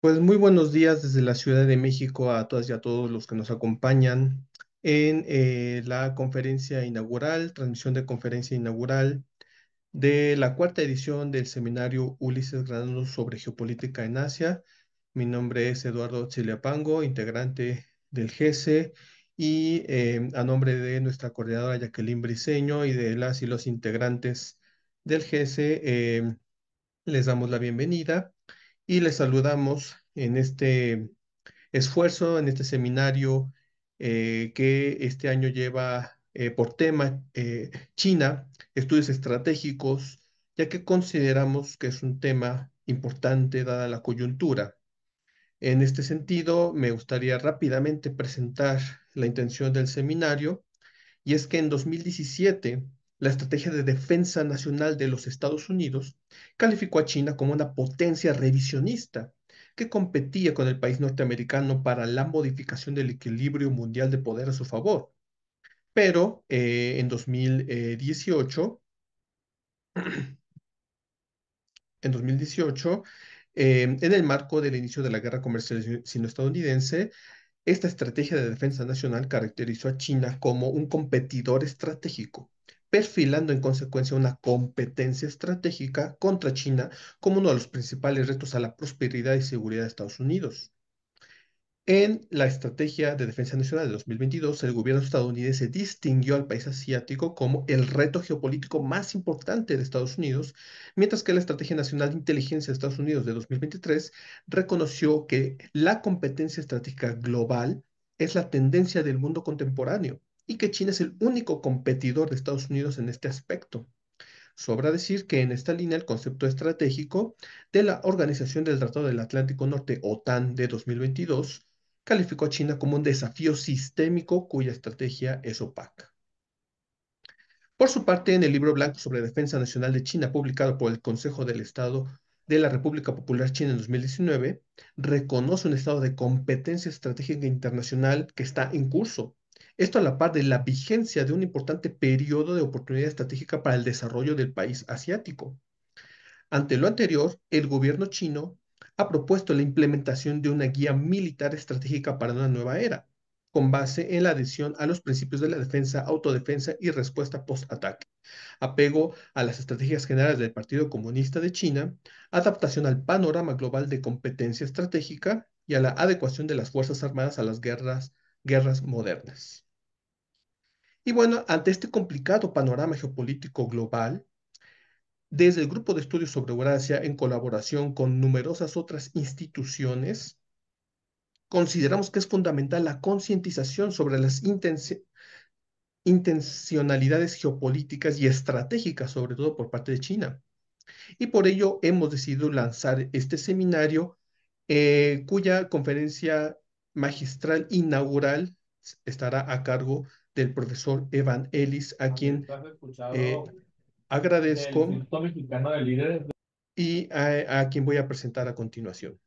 Pues muy buenos días desde la Ciudad de México a todas y a todos los que nos acompañan en eh, la conferencia inaugural, transmisión de conferencia inaugural de la cuarta edición del seminario Ulises Granado sobre geopolítica en Asia. Mi nombre es Eduardo Chiliapango, integrante del GESE y eh, a nombre de nuestra coordinadora Jacqueline Briceño y de las y los integrantes del GESE, eh, les damos la bienvenida y les saludamos en este esfuerzo, en este seminario eh, que este año lleva eh, por tema eh, China, estudios estratégicos, ya que consideramos que es un tema importante dada la coyuntura. En este sentido, me gustaría rápidamente presentar la intención del seminario, y es que en 2017 la Estrategia de Defensa Nacional de los Estados Unidos calificó a China como una potencia revisionista que competía con el país norteamericano para la modificación del equilibrio mundial de poder a su favor. Pero eh, en 2018, en 2018, eh, en el marco del inicio de la guerra comercial sino-estadounidense, esta estrategia de defensa nacional caracterizó a China como un competidor estratégico perfilando en consecuencia una competencia estratégica contra China como uno de los principales retos a la prosperidad y seguridad de Estados Unidos. En la Estrategia de Defensa Nacional de 2022, el gobierno estadounidense distinguió al país asiático como el reto geopolítico más importante de Estados Unidos, mientras que la Estrategia Nacional de Inteligencia de Estados Unidos de 2023 reconoció que la competencia estratégica global es la tendencia del mundo contemporáneo y que China es el único competidor de Estados Unidos en este aspecto. Sobra decir que en esta línea el concepto estratégico de la Organización del Tratado del Atlántico Norte, OTAN, de 2022, calificó a China como un desafío sistémico cuya estrategia es opaca. Por su parte, en el libro blanco sobre defensa nacional de China, publicado por el Consejo del Estado de la República Popular China en 2019, reconoce un estado de competencia estratégica internacional que está en curso esto a la par de la vigencia de un importante periodo de oportunidad estratégica para el desarrollo del país asiático. Ante lo anterior, el gobierno chino ha propuesto la implementación de una guía militar estratégica para una nueva era, con base en la adhesión a los principios de la defensa, autodefensa y respuesta post-ataque, apego a las estrategias generales del Partido Comunista de China, adaptación al panorama global de competencia estratégica y a la adecuación de las Fuerzas Armadas a las guerras, guerras modernas. Y bueno, ante este complicado panorama geopolítico global, desde el Grupo de Estudios sobre Eurasia, en colaboración con numerosas otras instituciones, consideramos que es fundamental la concientización sobre las intencionalidades geopolíticas y estratégicas, sobre todo por parte de China. Y por ello hemos decidido lanzar este seminario, eh, cuya conferencia magistral inaugural estará a cargo del profesor Evan Ellis, a quien eh, agradezco y a, quien voy a presentar a continuación.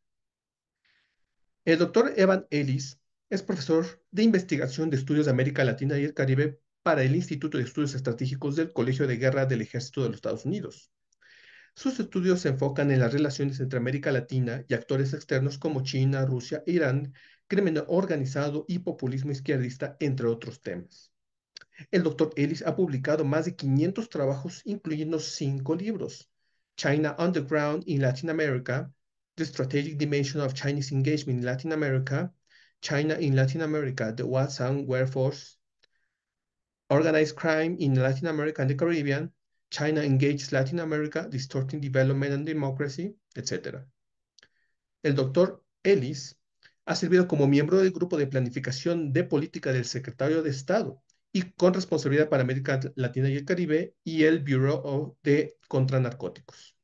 El doctor Evan Ellis es profesor de investigación de estudios de América Latina y el Caribe para el Instituto de Estudios Estratégicos del Colegio de Guerra del Ejército de los Estados Unidos. Sus estudios se enfocan en las relaciones entre América Latina y actores externos como China, Rusia e Irán, crimen organizado y populismo izquierdista, entre otros temas. El doctor Ellis ha publicado más de 500 trabajos, incluyendo cinco libros. China Underground in Latin America, The Strategic Dimension of Chinese Engagement in Latin America, China in Latin America, The What and Wherefores, Organized Crime in Latin America and the Caribbean, China Engages Latin America, Distorting Development and Democracy, etc. El doctor Ellis ha servido como miembro del Grupo de Planificación de Política del Secretario de Estado y con responsabilidad para América Latina y el Caribe y el Bureau de Contranarcóticos.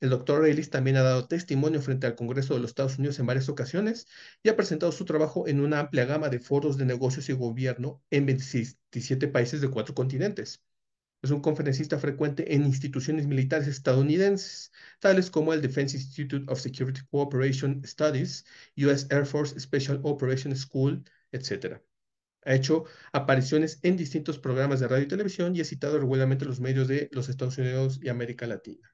El doctor Ellis también ha dado testimonio frente al Congreso de los Estados Unidos en varias ocasiones y ha presentado su trabajo en una amplia gama de foros de negocios y gobierno en 27 países de cuatro continentes. Es un conferencista frecuente en instituciones militares estadounidenses, tales como el Defense Institute of Security Cooperation Studies, US Air Force Special Operations School, etc. Ha hecho apariciones en distintos programas de radio y televisión y ha citado regularmente los medios de los Estados Unidos y América Latina.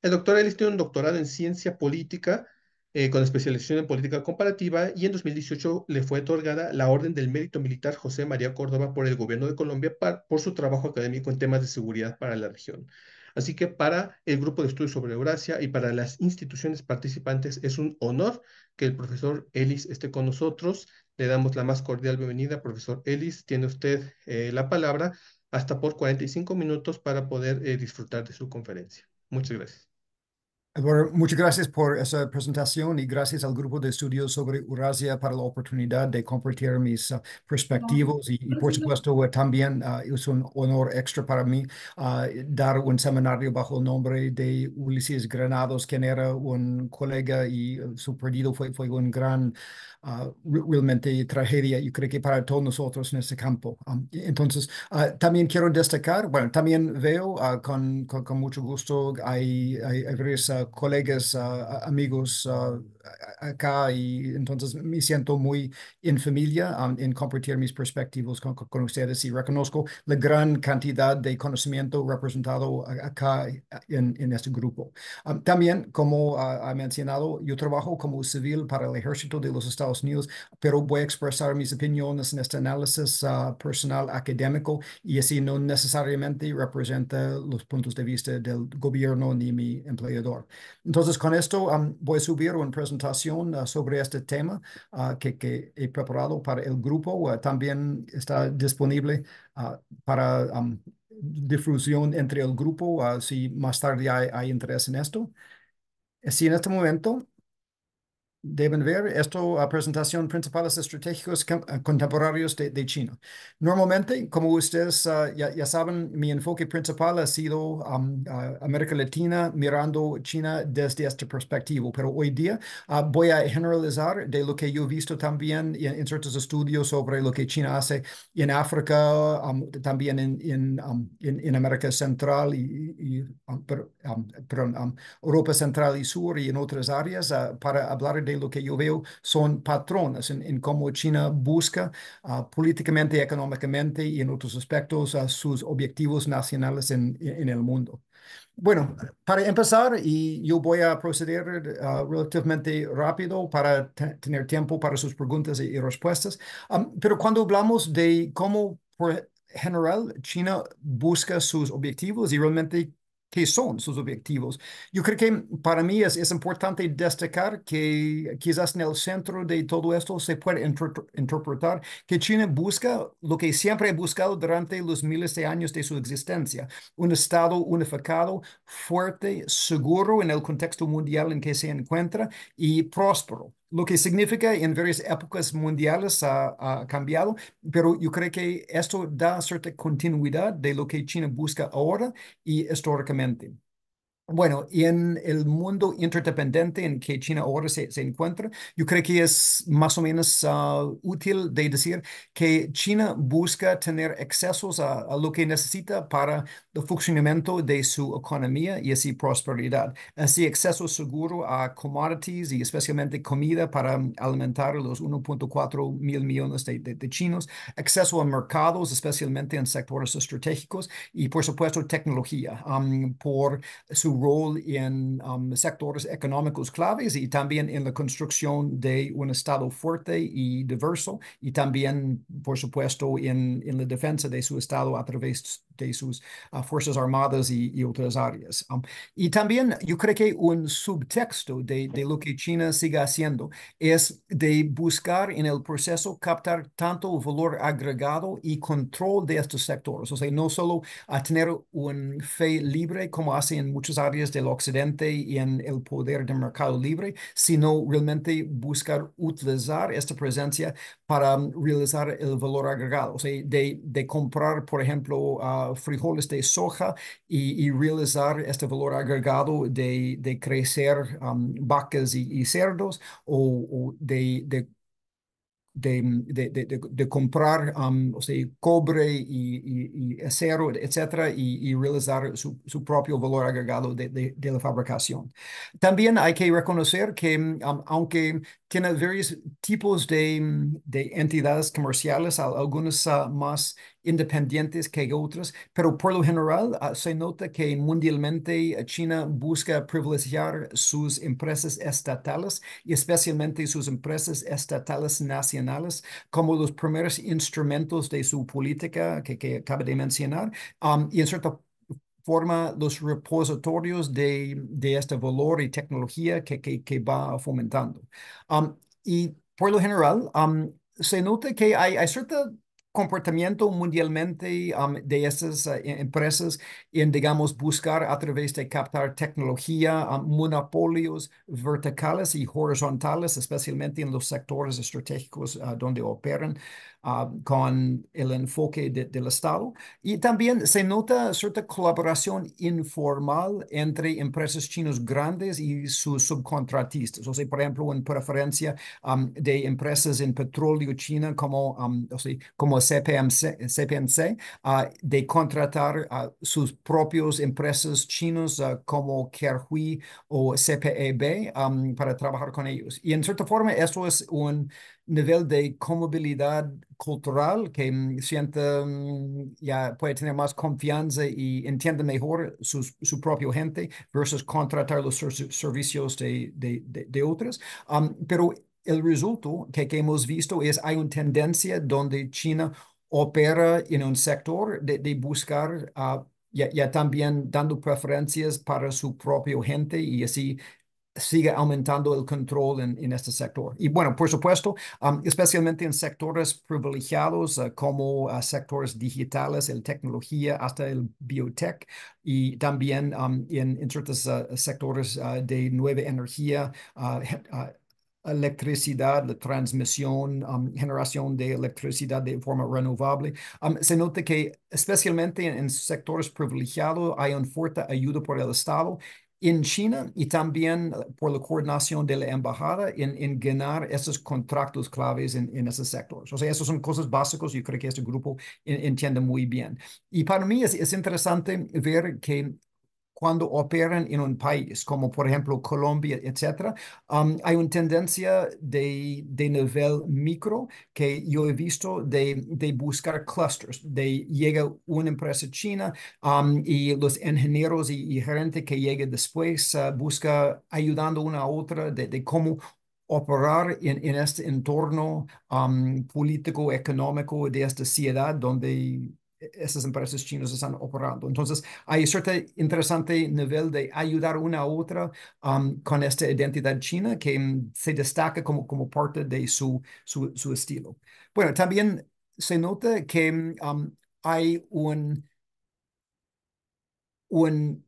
El doctor Ellis tiene un doctorado en ciencia política eh, con especialización en política comparativa y en 2018 le fue otorgada la Orden del Mérito Militar José María Córdoba por el gobierno de Colombia por su trabajo académico en temas de seguridad para la región. Así que para el grupo de estudios sobre Eurasia y para las instituciones participantes es un honor que el profesor Ellis esté con nosotros. Le damos la más cordial bienvenida, profesor Ellis. Tiene usted eh, la palabra hasta por 45 minutos para poder eh, disfrutar de su conferencia. Muchas gracias. Muchas gracias por esa presentación y gracias al grupo de estudios sobre Eurasia para la oportunidad de compartir mis uh, perspectivas y, por supuesto uh, también uh, es un honor extra para mí dar un seminario bajo el nombre de Ulises Granados, quien era un colega y su perdido fue, fue un gran Uh, realmente tragedia, yo creo que para todos nosotros en este campo. Um, entonces, uh, también quiero destacar, bueno, también veo uh, con, con, con, mucho gusto, hay, hay, hay varios colegas, amigos acá y entonces me siento muy en familia um, en compartir mis perspectivas con, con, ustedes y reconozco la gran cantidad de conocimiento representado acá en, en este grupo. Um, también, como ha mencionado, yo trabajo como civil para el ejército de los Estados Unidos, pero voy a expresar mis opiniones en este análisis uh, personal académico y así no necesariamente representa los puntos de vista del gobierno ni mi empleador. Entonces, con esto um, voy a subir una presentación uh, sobre este tema uh, que, he preparado para el grupo. también está disponible para difusión entre el grupo si más tarde hay, hay interés en esto. Así en este momento deben ver esto a presentación principales estratégicos contemporáneos de, de, China. Normalmente, como ustedes uh, ya, ya, saben, mi enfoque principal ha sido um, uh, América Latina mirando China desde esta perspectiva, pero hoy día uh, voy a generalizar de lo que yo he visto también en, en, ciertos estudios sobre lo que China hace en África, um, también en, en, um, en, América Central y, y per, perdón, Europa Central y Sur y en otras áreas para hablar de lo que yo veo son patrones en, cómo China busca uh, políticamente, económicamente y en otros aspectos uh, sus objetivos nacionales en, en, el mundo. Bueno, para empezar, y yo voy a proceder uh, relativamente rápido para tener tiempo para sus preguntas y, respuestas, pero cuando hablamos de cómo por general China busca sus objetivos y realmente qué son sus objetivos. Yo creo que para mí es, es importante destacar que quizás en el centro de todo esto se puede interpretar que China busca lo que siempre ha buscado durante los miles de años de su existencia, un Estado unificado, fuerte, seguro en el contexto mundial en que se encuentra y próspero lo que significa en varias épocas mundiales ha, cambiado, pero yo creo que esto da cierta continuidad de lo que China busca ahora y históricamente. Bueno, en el mundo interdependiente en que China ahora se, encuentra, yo creo que es más o menos uh, útil de decir que China busca tener accesos a, a, lo que necesita para el funcionamiento de su economía y así prosperidad. Así, acceso seguro a commodities y especialmente comida para alimentar los 1.4 mil millones de, de, de chinos, acceso a mercados, especialmente en sectores estratégicos y, por supuesto, tecnología por su rol en um, sectores económicos claves y también en la construcción de un Estado fuerte y diverso y también, por supuesto, en, en la defensa de su Estado a través de sus uh, Fuerzas Armadas y, y otras áreas. Um, y también yo creo que un subtexto de, de, lo que China sigue haciendo es de buscar en el proceso captar tanto valor agregado y control de estos sectores. O sea, no solo a tener un fe libre como hace en muchas áreas del occidente y en el poder del mercado libre, sino realmente buscar utilizar esta presencia para realizar el valor agregado, o sea, de, comprar, por ejemplo, uh, frijoles de soja y, realizar este valor agregado de, de crecer um, vacas y, y, cerdos o, o de, de de, de, de, de, comprar um, o sea, cobre y, y, acero, etcétera, y, realizar su, su, propio valor agregado de, la fabricación. También hay que reconocer que, um, aunque tiene varios tipos de, entidades comerciales, algunas uh, más independientes que otras, pero por lo general uh, se nota que mundialmente uh, China busca privilegiar sus empresas estatales y especialmente sus empresas estatales nacionales como los primeros instrumentos de su política que, que acaba de mencionar um, y en cierta forma los repositorios de, de este valor y tecnología que, que, que va fomentando. Um, y por lo general, um, se nota que hay, hay cierto comportamiento mundialmente um, de estas uh, empresas en, digamos, buscar a través de captar tecnología, um, monopolios verticales y horizontales, especialmente en los sectores estratégicos uh, donde operan. Uh, con el enfoque de, del Estado. Y también se nota cierta colaboración informal entre empresas chinas grandes y sus subcontratistas. O sea, por ejemplo, en preferencia um, de empresas en petróleo china como, um, o sea, como CPMC, CPMC uh, de contratar a sus propias empresas chinas uh, como Kerhui o CPEB para trabajar con ellos. Y en cierta forma, esto es un nivel de comodidad cultural que mm, siente mm, ya puede tener más confianza y entiende mejor su propia gente versus contratar los servicios de, de, de, pero el resultado que, que, hemos visto es hay una tendencia donde China opera en un sector de, de buscar uh, ya, ya, también dando preferencias para su propia gente y así sigue aumentando el control en, en, este sector. Y bueno, por supuesto, um, especialmente en sectores privilegiados uh, como uh, sectores digitales, el tecnología, hasta el biotech, y también um, en, en, ciertos sectores de nueva energía, electricidad, la transmisión, um, generación de electricidad de forma renovable. Um, se nota que especialmente en, en, sectores privilegiados hay una fuerte ayuda por el Estado en China y también eh, por la coordinación de la embajada en, en ganar esos contratos claves en, en, esos sectores. O sea, esas son cosas básicas, yo creo que este grupo entiende muy bien. Y para mí es, es interesante ver que cuando operan en un país, como por ejemplo Colombia, etcétera, um, hay una tendencia de, de, nivel micro que yo he visto de, de buscar clusters, de llega una empresa china um, y los ingenieros y, y que llega después uh, busca ayudando una a otra de, de cómo operar en, en, este entorno um, político, económico de esta ciudad donde esas empresas chinas están operando. Entonces, hay cierto interesante nivel de ayudar una a otra um, con esta identidad china que um, se destaca como, como parte de su, su, su, estilo. Bueno, también se nota que um, hay un, un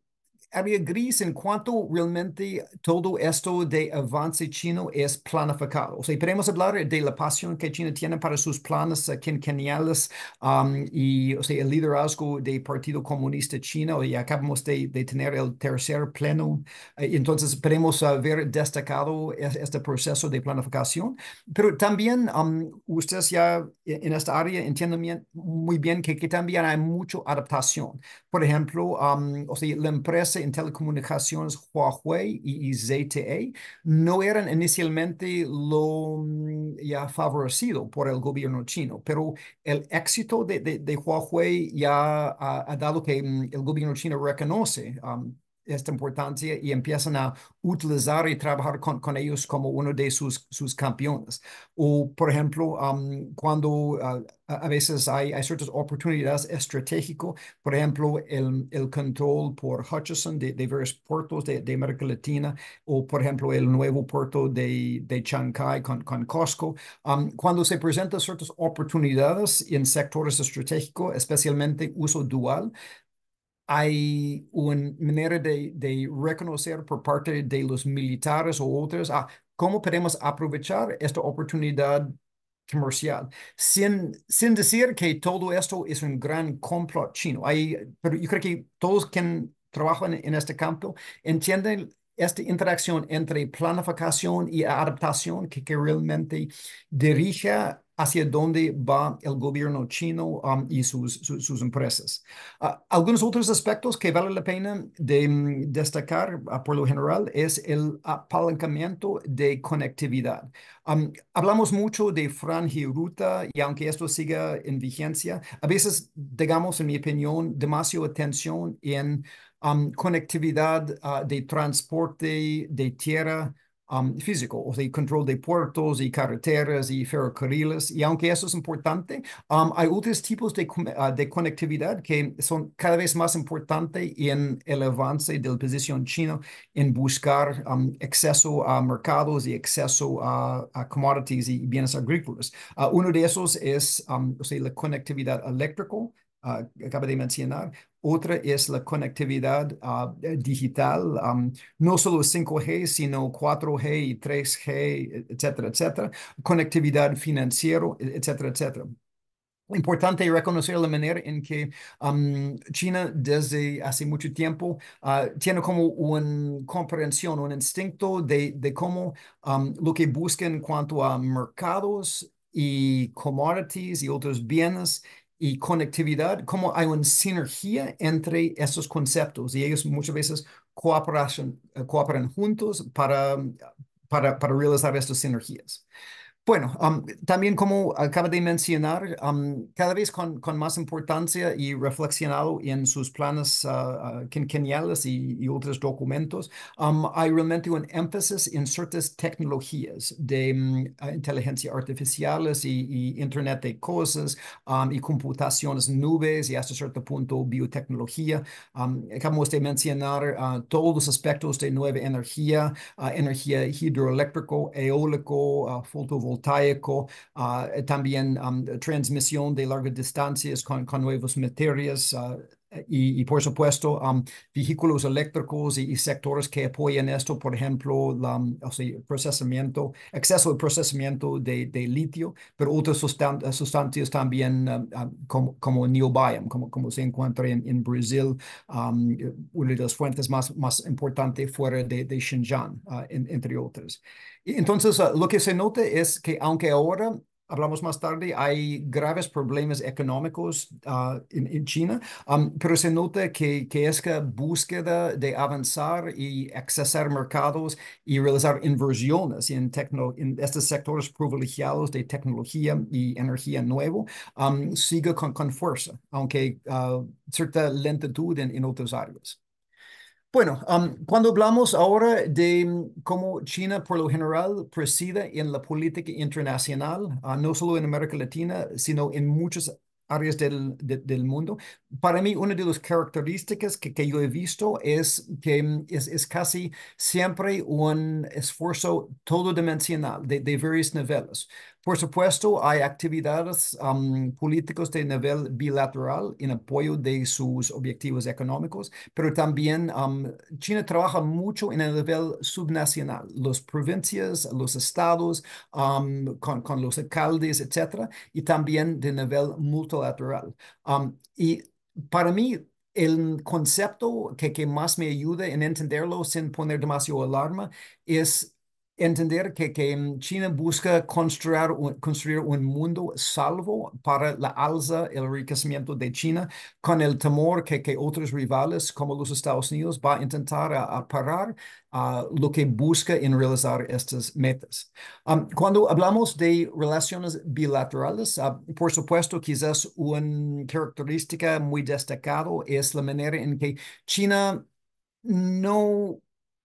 había gris en cuanto realmente todo esto de avance chino es planificado. O sea, podemos hablar de la pasión que China tiene para sus planes uh, quinquenniales um, y o sea, el liderazgo del Partido Comunista Chino y acabamos de, de tener el tercer pleno. Eh, entonces, podemos uh, ver destacado este proceso de planificación. Pero también um, ustedes ya en esta área entienden muy bien que, que también hay mucha adaptación. Por ejemplo, um, o sea, la empresa en telecomunicaciones Huawei y, ZTE no eran inicialmente lo mm, ya favorecido por el gobierno chino, pero el éxito de, de, Huawei ya ha, dado que mm, el gobierno chino reconoce um, esta importancia y empiezan a utilizar y trabajar con, con ellos como uno de sus, sus campeones. O, por ejemplo, um, cuando ah, a veces hay, hay ciertas oportunidades estratégicas, por ejemplo, el, el control por Hutchison de, de varios puertos de, de, América Latina, o por ejemplo, el nuevo puerto de, de Chancay con, con Costco. Um, cuando se presentan ciertas oportunidades en sectores estratégicos, especialmente uso dual, hay una manera de, de, reconocer por parte de los militares o otros ah, cómo podemos aprovechar esta oportunidad comercial, sin, sin decir que todo esto es un gran complot chino. Hay, pero yo creo que todos quienes trabajan en este campo entienden esta interacción entre planificación y adaptación que, que realmente dirige hacia dónde va el gobierno chino um, y sus, sus, empresas. Uh, algunos otros aspectos que vale la pena de, mm, destacar uh, por lo general es el apalancamiento de conectividad. Um, hablamos mucho de franja y ruta y aunque esto siga en vigencia, a veces, digamos, en mi opinión, demasiada atención en um, conectividad uh, de transporte de tierra um, físico, o sea, control de puertos y carreteras y ferrocarriles. Y aunque eso es importante, um, hay otros tipos de, uh, de, conectividad que son cada vez más importantes en el avance de la posición china en buscar um, acceso a mercados y acceso a, a commodities y bienes agrícolas. Uh, uno de esos es o sea, la conectividad eléctrica, acaba de mencionar. Otra es la conectividad uh, digital, um, no solo 5G, sino 4G y 3G, etcétera, etcétera. Conectividad financiero, etcétera, etcétera. Importante reconocer la manera en que um, China desde hace mucho tiempo uh, tiene como una comprensión, un instinto de, de cómo um, lo que busca en cuanto a mercados y commodities y otros bienes y conectividad, cómo hay una sinergia entre esos conceptos y ellos muchas veces cooperan, eh, cooperan juntos para, para, para realizar estas sinergias. Bueno, um, también como acaba de mencionar, cada vez con, más importancia y reflexionado en sus planes uh, uh, quinquenniales y, y, otros documentos, um, hay realmente un énfasis en ciertas tecnologías de uh, inteligencia artificiales y, Internet de cosas y computaciones nubes y hasta cierto punto biotecnología. acabamos de mencionar uh, todos los aspectos de nueva energía, energía hidroeléctrico, eólico, fotovoltaico, voltaico, ah, también transmisión de largas distancias con, con nuevas materias, ah, y, por supuesto, vehículos eléctricos y, sectores que apoyan esto, por ejemplo, la, o sea, procesamiento, exceso de procesamiento de, de litio, pero otras sustancias también como, como neobium, como, como se encuentra en, en Brasil, una de las fuentes más, más importantes fuera de, de Xinjiang, ah, entre otras. Entonces, ah, lo que se nota es que aunque ahora hablamos más tarde, hay graves problemas económicos uh, en, China, um, pero se nota que, que esta búsqueda de avanzar y accesar mercados y realizar inversiones en, en estos sectores privilegiados de tecnología y energía nuevo sigue con, con, fuerza, aunque uh, cierta lentitud en, en otras áreas. Bueno, cuando hablamos ahora de mm, cómo China por lo general preside en la política internacional, ah, no solo en América Latina, sino en muchas áreas del, del mundo. Para mí, una de las características que, que yo he visto es que mm, es, es, casi siempre un esfuerzo todo dimensional de, de varios niveles. Por supuesto, hay actividades um, políticas de nivel bilateral en apoyo de sus objetivos económicos, pero también China trabaja mucho en el nivel subnacional, las provincias, los estados, con, con, los alcaldes, etcétera, y también de nivel multilateral. y para mí, el concepto que, que más me ayuda en entenderlo sin poner demasiado alarma es entender que, que China busca construir un, construir un mundo salvo para la alza, el enriquecimiento de China, con el temor que, que otros rivales como los Estados Unidos va a intentar a, parar a lo que busca en realizar estas metas. cuando hablamos de relaciones bilaterales, uh, por supuesto, quizás una característica muy destacada es la manera en que China no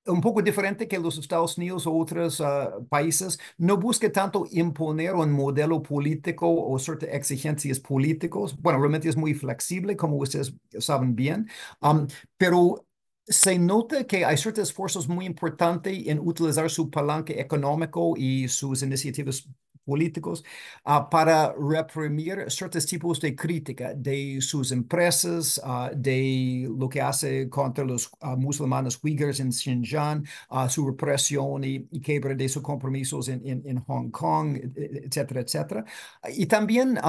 un poco diferente que los Estados Unidos o otros ah, países, no busca tanto imponer un modelo político o ciertas exigencias políticos. Bueno, realmente es muy flexible, como ustedes saben bien, um, pero se nota que hay ciertos esfuerzos muy importantes en utilizar su palanca económico y sus iniciativas políticos uh, para reprimir ciertos tipos de crítica de sus empresas, uh, de lo que hace contra los uh, musulmanes uigures en Xinjiang, su represión y, y quebra de sus compromisos en, Hong Kong, etcétera, etcétera. Y también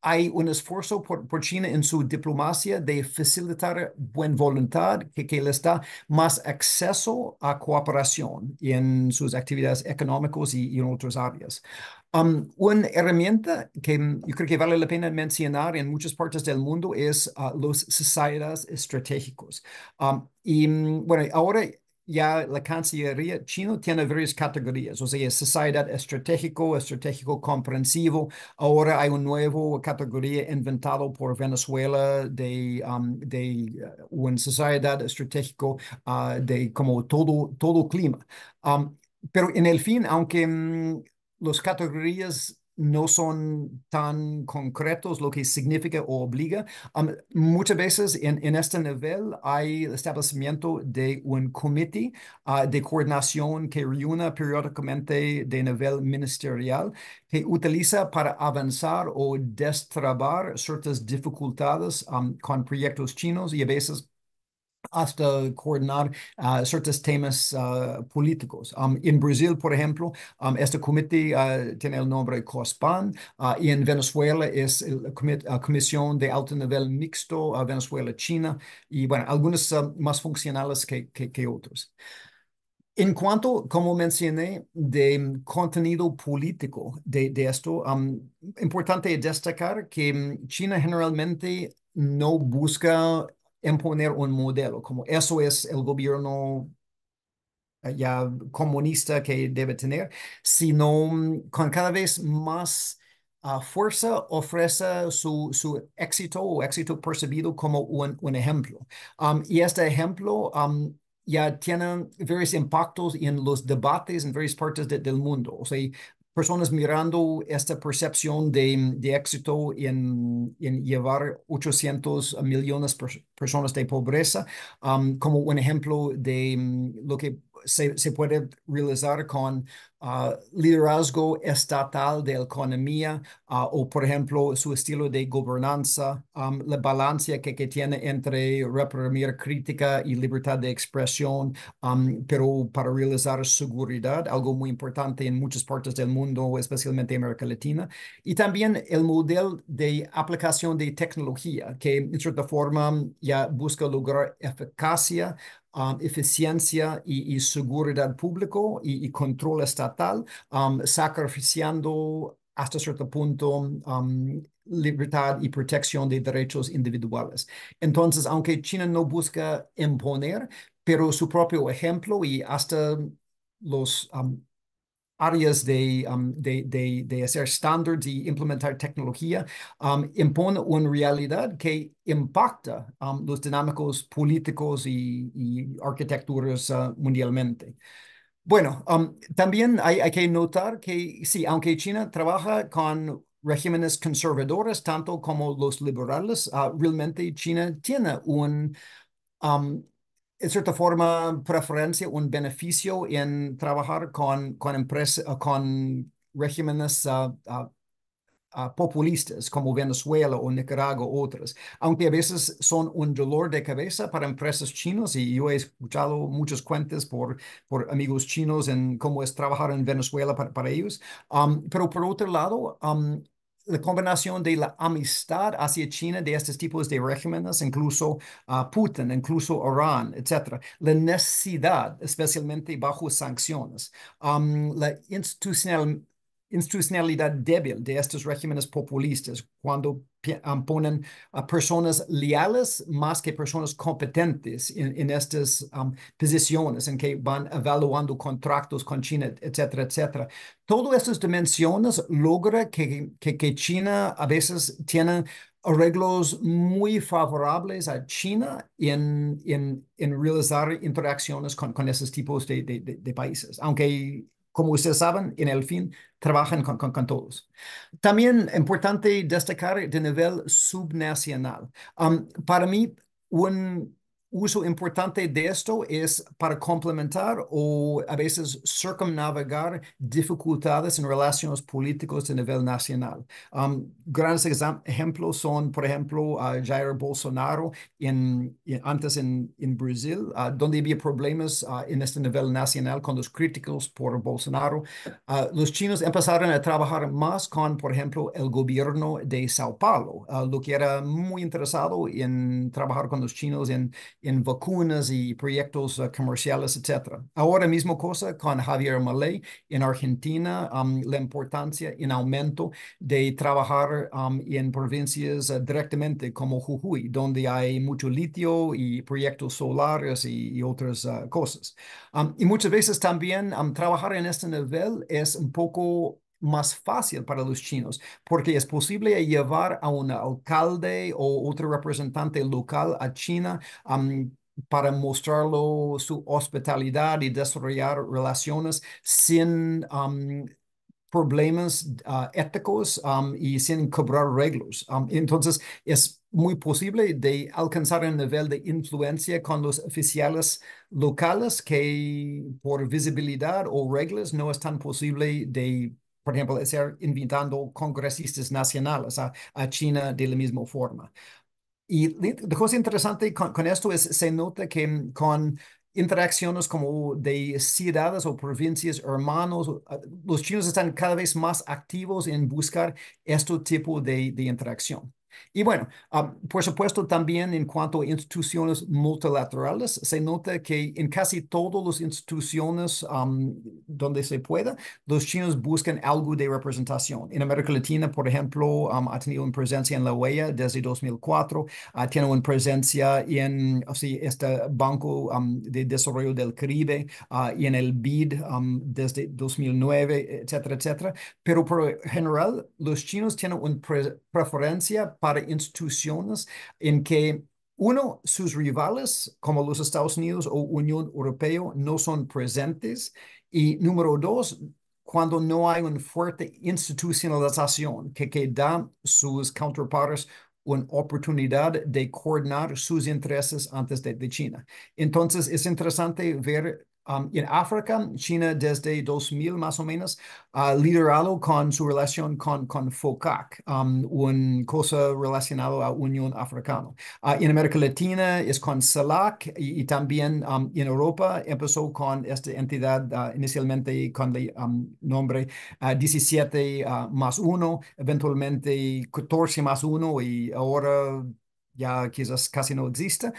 hay un esfuerzo por, China en su diplomacia de facilitar buena voluntad que, que les da más acceso a cooperación en sus actividades económicas y, y en otras áreas. Um, una herramienta que yo creo que vale la pena mencionar en muchas partes del mundo es uh, los sociedades estratégicos. Um, y bueno, ahora ya la Cancillería chino tiene varias categorías, o sea, sociedad estratégico, estratégico comprensivo. Ahora hay una nueva categoría inventado por Venezuela de, um, de uh, una sociedad estratégico uh, de como todo, todo clima. Um, pero en el fin, aunque um, los categorías no son tan concretos lo que significa o obliga. Um, muchas veces en, en, este nivel hay establecimiento de un comité uh, de coordinación que reúne periódicamente de nivel ministerial que utiliza para avanzar o destrabar ciertas dificultades um, con proyectos chinos y a veces hasta coordinar uh, ciertos temas uh, políticos. Um, en Brasil, por ejemplo, um, este comité uh, tiene el nombre COSPAN y en Venezuela es la Comisión de Alto Nivel Mixto Venezuela-China y bueno, algunos más funcionales que, que, que otros. En cuanto, como mencioné, de contenido político de, de esto, um, importante destacar que mm, China generalmente no busca imponer un modelo, como eso es el gobierno eh, ya comunista que debe tener, sino mm, con cada vez más uh, fuerza ofrece su, su éxito o éxito percibido como un, un ejemplo. Um, y este ejemplo um, ya tiene varios impactos en los debates en varias partes de, del mundo. O sea, personas mirando esta percepción de, de éxito en, en, llevar 800 millones de personas de pobreza um, como un ejemplo de um, lo que se, se, puede realizar con uh, liderazgo estatal de economía uh, o, por ejemplo, su estilo de gobernanza, la balanza que, que, tiene entre reprimir crítica y libertad de expresión, pero para realizar seguridad, algo muy importante en muchas partes del mundo, especialmente América Latina, y también el modelo de aplicación de tecnología, que en cierta forma ya busca lograr eficacia Um, eficiencia y, seguridad público y, control estatal, um, sacrificando hasta cierto punto um, libertad y protección de derechos individuales. Entonces, aunque China no busca imponer, pero su propio ejemplo y hasta los áreas um, de, de, de, hacer estándares y implementar tecnología, um, impone una realidad que impacta um, los dinámicos políticos y, y arquitecturas uh, mundialmente. Bueno, también hay, hay, que notar que sí, aunque China trabaja con regímenes conservadores, tanto como los liberales, uh, realmente China tiene un en cierta forma, preferencia, un beneficio en trabajar con, con empresas, con regímenes uh, uh, populistas como Venezuela o Nicaragua otras, aunque a veces son un dolor de cabeza para empresas chinas y yo he escuchado muchos cuentos por, por amigos chinos en cómo es trabajar en Venezuela para, para ellos. Um, pero por otro lado, um, la combinación de la amistad hacia China de estos tipos de regímenes, incluso uh, Putin, incluso Irán, etc. La necesidad, especialmente bajo sanciones, la institucional, institucionalidad débil de estos regímenes populistas cuando ponen a personas leales más que personas competentes en, en estas um, posiciones en que van evaluando contratos con China, etcétera, etcétera. Todas estas dimensiones logra que, que, que China a veces tiene arreglos muy favorables a China en, en, en realizar interacciones con, con esos tipos de, de, de países, aunque como ustedes saben, en el fin trabajan con, con, todos. También importante destacar de nivel subnacional. Um, para mí, un, uso importante de esto es para complementar o a veces circunnavegar dificultades en relaciones políticas de nivel nacional. Um, grandes ejemplos son, por ejemplo, uh, Jair Bolsonaro en, en antes en, en Brasil, uh, donde había problemas uh, en este nivel nacional con los críticos por Bolsonaro. los chinos empezaron a trabajar más con, por ejemplo, el gobierno de Sao Paulo, lo que era muy interesado en trabajar con los chinos en en vacunas y proyectos uh, comerciales, etc. Ahora mismo cosa con Javier Malay en Argentina, um, la importancia en aumento de trabajar um, en provincias uh, directamente como Jujuy, donde hay mucho litio y proyectos solares y, otras uh, cosas. Um, y muchas veces también trabajar en este nivel es un poco más fácil para los chinos, porque es posible llevar a un alcalde o otro representante local a China para mostrarlo su hospitalidad y desarrollar relaciones sin problemas ah, éticos y sin cobrar reglos. entonces, es muy posible de alcanzar un nivel de influencia con los oficiales locales que por visibilidad o reglas no es tan posible de por ejemplo, estar invitando congresistas nacionales a, China de la misma forma. Y la cosa interesante con, esto es, se nota que con interacciones como de ciudades o provincias hermanos, los chinos están cada vez más activos en buscar este tipo de interacción. Y bueno, ah, por supuesto, también en cuanto a instituciones multilaterales, se nota que en casi todas las instituciones donde se pueda, los chinos buscan algo de representación. En América Latina, por ejemplo, ha tenido una presencia en la OEA desde 2004, uh, tiene una presencia en este Banco de Desarrollo del Caribe ah, y en el BID desde 2009, etcétera, etcétera. Pero por general, los chinos tienen una preferencia para instituciones en que uno, sus rivales como los Estados Unidos o Unión Europea no son presentes. Y número dos, cuando no hay una fuerte institucionalización que, que da sus counterparts una oportunidad de coordinar sus intereses antes de China. Entonces, es interesante ver Um, en África, China desde 2000 más o menos ha liderado con su relación con, con FOCAC, um, una cosa relacionada a Unión Africana. Uh, en América Latina es con CELAC y, también um, en Europa empezó con esta entidad uh, inicialmente con el um, nombre 17 uh, más 1, eventualmente 14 más 1 y ahora ya quizás casi no existe,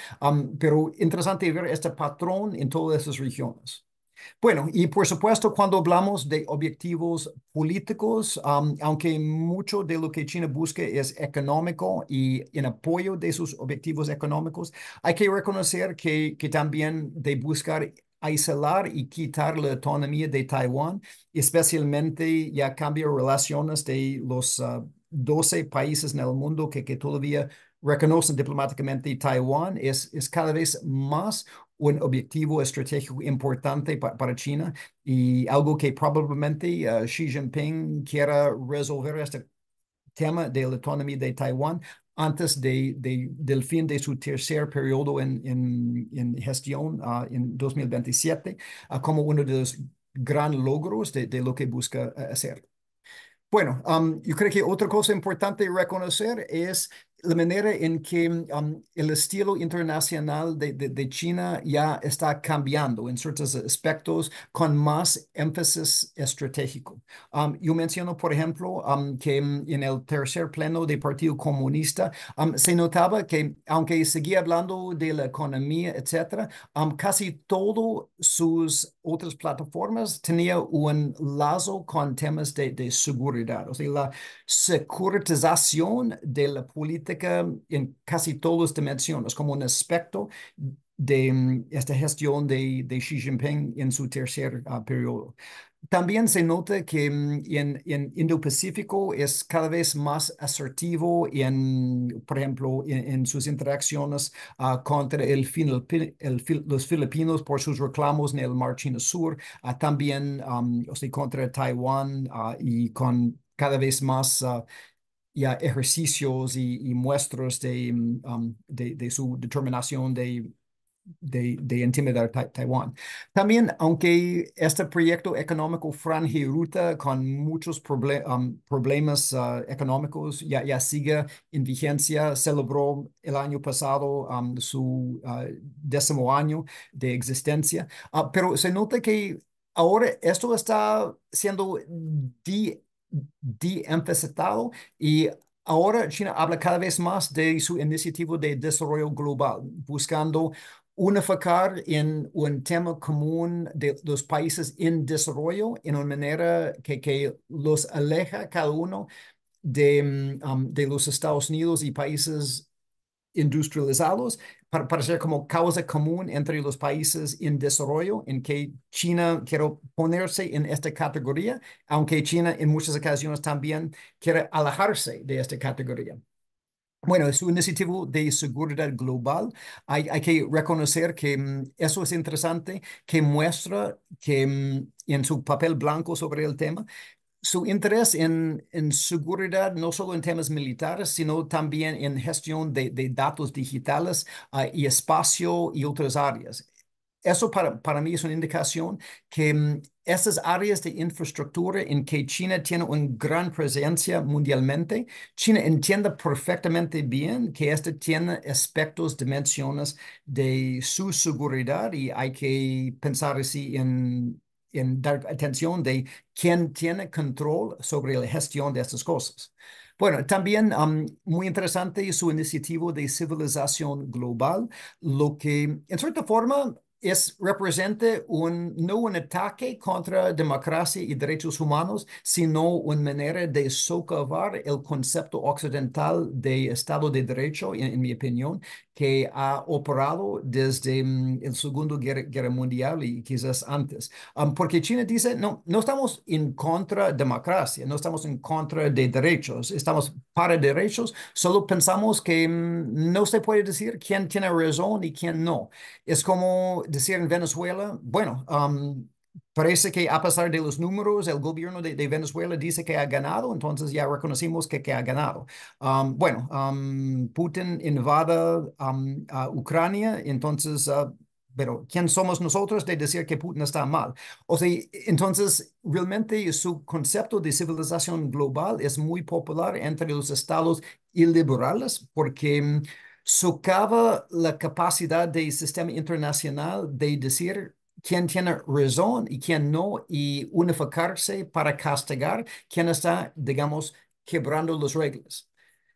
pero interesante ver este patrón en todas esas regiones. Bueno, y por supuesto, cuando hablamos de objetivos políticos, aunque mucho de lo que China busca es económico y en apoyo de sus objetivos económicos, hay que reconocer que, que también de buscar aislar y quitar la autonomía de Taiwán, especialmente ya cambia relaciones de los 12 ah, países en el mundo que, que todavía reconocen diplomáticamente Taiwán, es, es cada vez más un objetivo estratégico importante para China y algo que probablemente uh, Xi Jinping quiera resolver este tema de la autonomía de Taiwán antes de, del fin de su tercer periodo en, en, gestión uh, en 2027, uh, como uno de los grandes logros de, lo que busca hacer. Bueno, yo creo que otra cosa importante reconocer es la manera en que um, el estilo internacional de, de, China ya está cambiando en ciertos aspectos con más énfasis estratégico. Um, yo menciono, por ejemplo, um, que en el tercer pleno del Partido Comunista se notaba que, aunque seguía hablando de la economía, etcétera, casi todas sus otras plataformas tenía un lazo con temas de, de seguridad, o sea, la securitización de la política en casi todas las dimensiones, como un aspecto de mm, esta gestión de, de Xi Jinping en su tercer uh, periodo. También se nota que mm, en, en Indo-Pacífico es cada vez más asertivo en, por ejemplo, en, sus interacciones uh, contra el, el, los filipinos por sus reclamos en el Mar Chino Sur, uh, también um, o sea, contra Taiwán y con cada vez más ya ejercicios y, muestras de, mm, um, de, de, su determinación de de, de intimidar Taiwán. También, aunque este proyecto económico franja y ruta con muchos um, problemas uh, económicos ya, ya sigue en vigencia, celebró el año pasado um, su uh, décimo año de existencia, uh, pero se nota que ahora esto está siendo de de-emphasizado y ahora China habla cada vez más de su iniciativa de desarrollo global, buscando unificar en un tema común de los países en desarrollo en una manera que, que los aleja cada uno de, mm, um, de los Estados Unidos y países industrializados para, para, ser como causa común entre los países en desarrollo, en que China quiere ponerse en esta categoría, aunque China en muchas ocasiones también quiere alejarse de esta categoría. Bueno, es un iniciativa de seguridad global. Hay, hay que reconocer que mm, eso es interesante, que muestra que mm, en su papel blanco sobre el tema, su interés en, en, seguridad, no solo en temas militares, sino también en gestión de, de datos digitales uh, y espacio y otras áreas. Eso para, para mí es una indicación que um, esas áreas de infraestructura en que China tiene una gran presencia mundialmente, China entiende perfectamente bien que este tiene aspectos, dimensiones de su seguridad y hay que pensar así en en dar atención de quién tiene control sobre la gestión de estas cosas. Bueno, también um, muy interesante su iniciativa de civilización global, lo que en cierta forma es, representa un, no un ataque contra democracia y derechos humanos, sino una manera de socavar el concepto occidental de Estado de Derecho, en, mi opinión, que ha operado desde um, el Segundo Guerra, Mundial y quizás antes. Um, porque China dice, no, no estamos en contra de democracia, no estamos en contra de derechos, estamos para derechos, solo pensamos que um, no se puede decir quién tiene razón y quién no. Es como decir en Venezuela, bueno, um, parece que a pesar de los números, el gobierno de, Venezuela dice que ha ganado, entonces ya reconocimos que, ha ganado. Um, bueno, um, Putin invada a Ucrania, entonces... Uh, pero ¿quién somos nosotros de decir que Putin está mal? O sea, entonces, realmente su concepto de civilización global es muy popular entre los estados iliberales porque socava la capacidad del sistema internacional de decir quién tiene razón y quién no, y unificarse para castigar quién está, digamos, quebrando las reglas.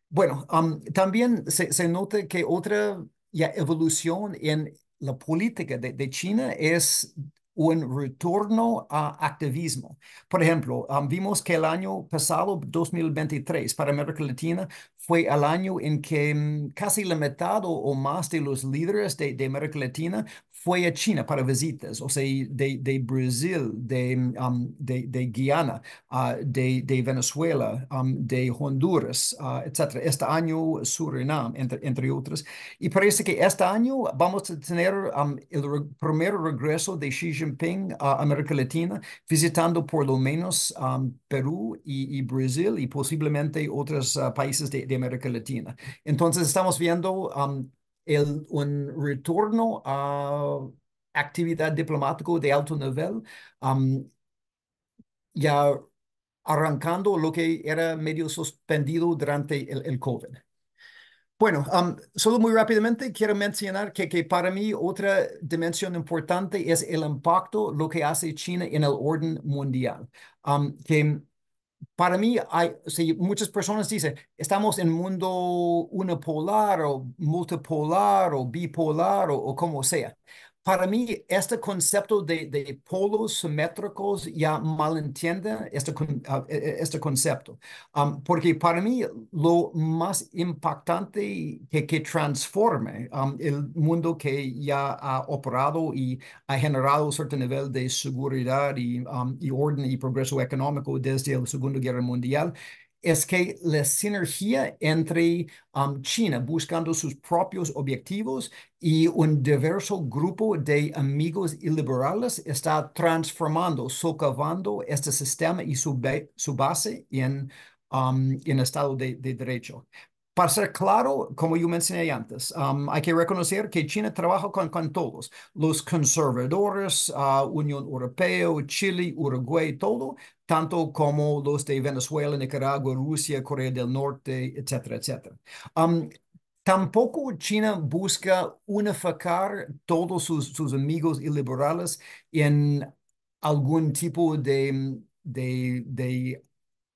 Bueno, um, también se, se, nota que otra evolución en la política de, de China es un retorno a activismo. Por ejemplo, um, vimos que el año pasado, 2023, para América Latina, fue el año en que um, casi la mitad o, más de los líderes de, América Latina fue a China para visitas, o sea, de, Brasil, de, um, de, Venezuela, de Honduras, uh, etc. Este año Surinam, entre, entre otros. Y parece que este año vamos a tener el primer regreso de Xi Jinping a América Latina, visitando por lo menos Perú y, Brasil y posiblemente otros uh, países de, América Latina. Entonces estamos viendo um, el, un retorno a actividad diplomática de alto nivel, um, ya arrancando lo que era medio suspendido durante el, el COVID. Bueno, um, solo muy rápidamente quiero mencionar que, que, para mí otra dimensión importante es el impacto, lo que hace China en el orden mundial. Um, que para mí hay, muchas personas dicen, estamos en un mundo unipolar o multipolar o bipolar o, o como sea para mí, este concepto de, de polos simétricos ya malentiende este, ah, e, e, este concepto, um, porque para mí lo más impactante que, que transforme um, el mundo que ya ha operado y ha generado cierto nivel de seguridad y, um, y orden y progreso económico desde la Segunda Guerra Mundial es que la sinergia entre um, China buscando sus propios objetivos y un diverso grupo de amigos iliberales está transformando, socavando este sistema y su, base en, um, estado de, de derecho. Para ser claro, como yo mencioné antes, um, hay que reconocer que China trabaja con, todos, los conservadores, uh, Unión Europea, Chile, Uruguay, todo, tanto como los de Venezuela, Nicaragua, Rusia, Corea del Norte, etcétera, etcétera. Um, Tampoco China busca unificar todos sus, sus amigos iliberales en algún tipo de, de, de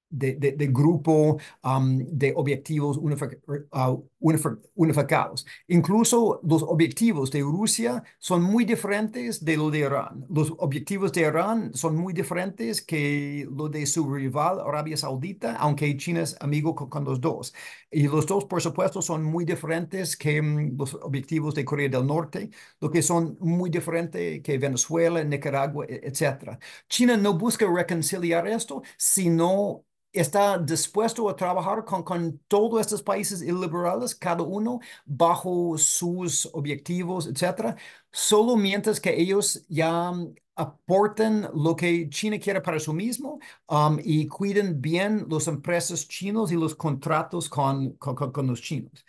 de, de, grupo um, de objetivos uh, unificados. Incluso los objetivos de Rusia son muy diferentes de lo de Irán. Los objetivos de Irán son muy diferentes que lo de su rival Arabia Saudita, aunque China es amigo con, los dos. Y los dos, por supuesto, son muy diferentes que um, los objetivos de Corea del Norte, lo que son muy diferentes que Venezuela, Nicaragua, e, etc. China no busca reconciliar esto, sino está dispuesto a trabajar con, con todos estos países iliberales, cada uno bajo sus objetivos, etcétera, solo mientras que ellos ya aporten lo que China quiere para sí mismo um, y cuiden bien las empresas chinos y los contratos con, con, con los chinos.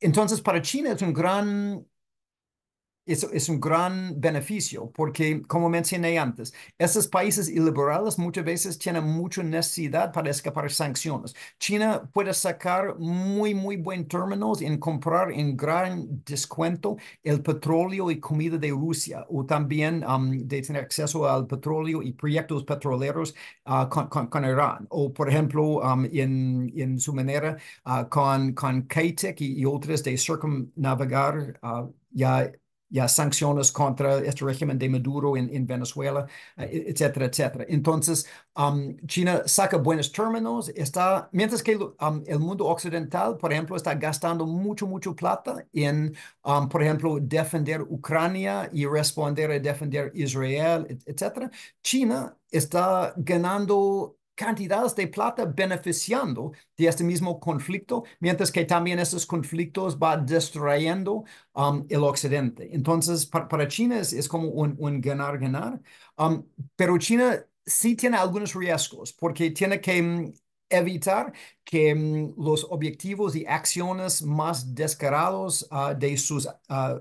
Entonces, para China es un gran es, es, un gran beneficio porque, como mencioné antes, estos países iliberales muchas veces tienen mucha necesidad para escapar sanciones. China puede sacar muy, muy buen términos en comprar en gran descuento el petróleo y comida de Rusia o también um, de tener acceso al petróleo y proyectos petroleros uh, con, con, con, Irán. O, por ejemplo, um, en, en, su manera uh, con, con KTEC y, y otras de circunnavegar uh, ya ya sanciones contra este régimen de Maduro en, en Venezuela, eh, etcétera, etcétera. Entonces, um, China saca buenos términos, está, mientras que um, el mundo occidental, por ejemplo, está gastando mucho, mucho plata en, um, por ejemplo, defender Ucrania y responder a defender Israel, etcétera. China está ganando cantidades de plata beneficiando de este mismo conflicto, mientras que también esos conflictos va distrayendo um, el occidente. Entonces, para, China es, como un ganar-ganar, um, pero China sí tiene algunos riesgos porque tiene que mm, evitar que mm, los objetivos y acciones más descarados uh, de sus uh,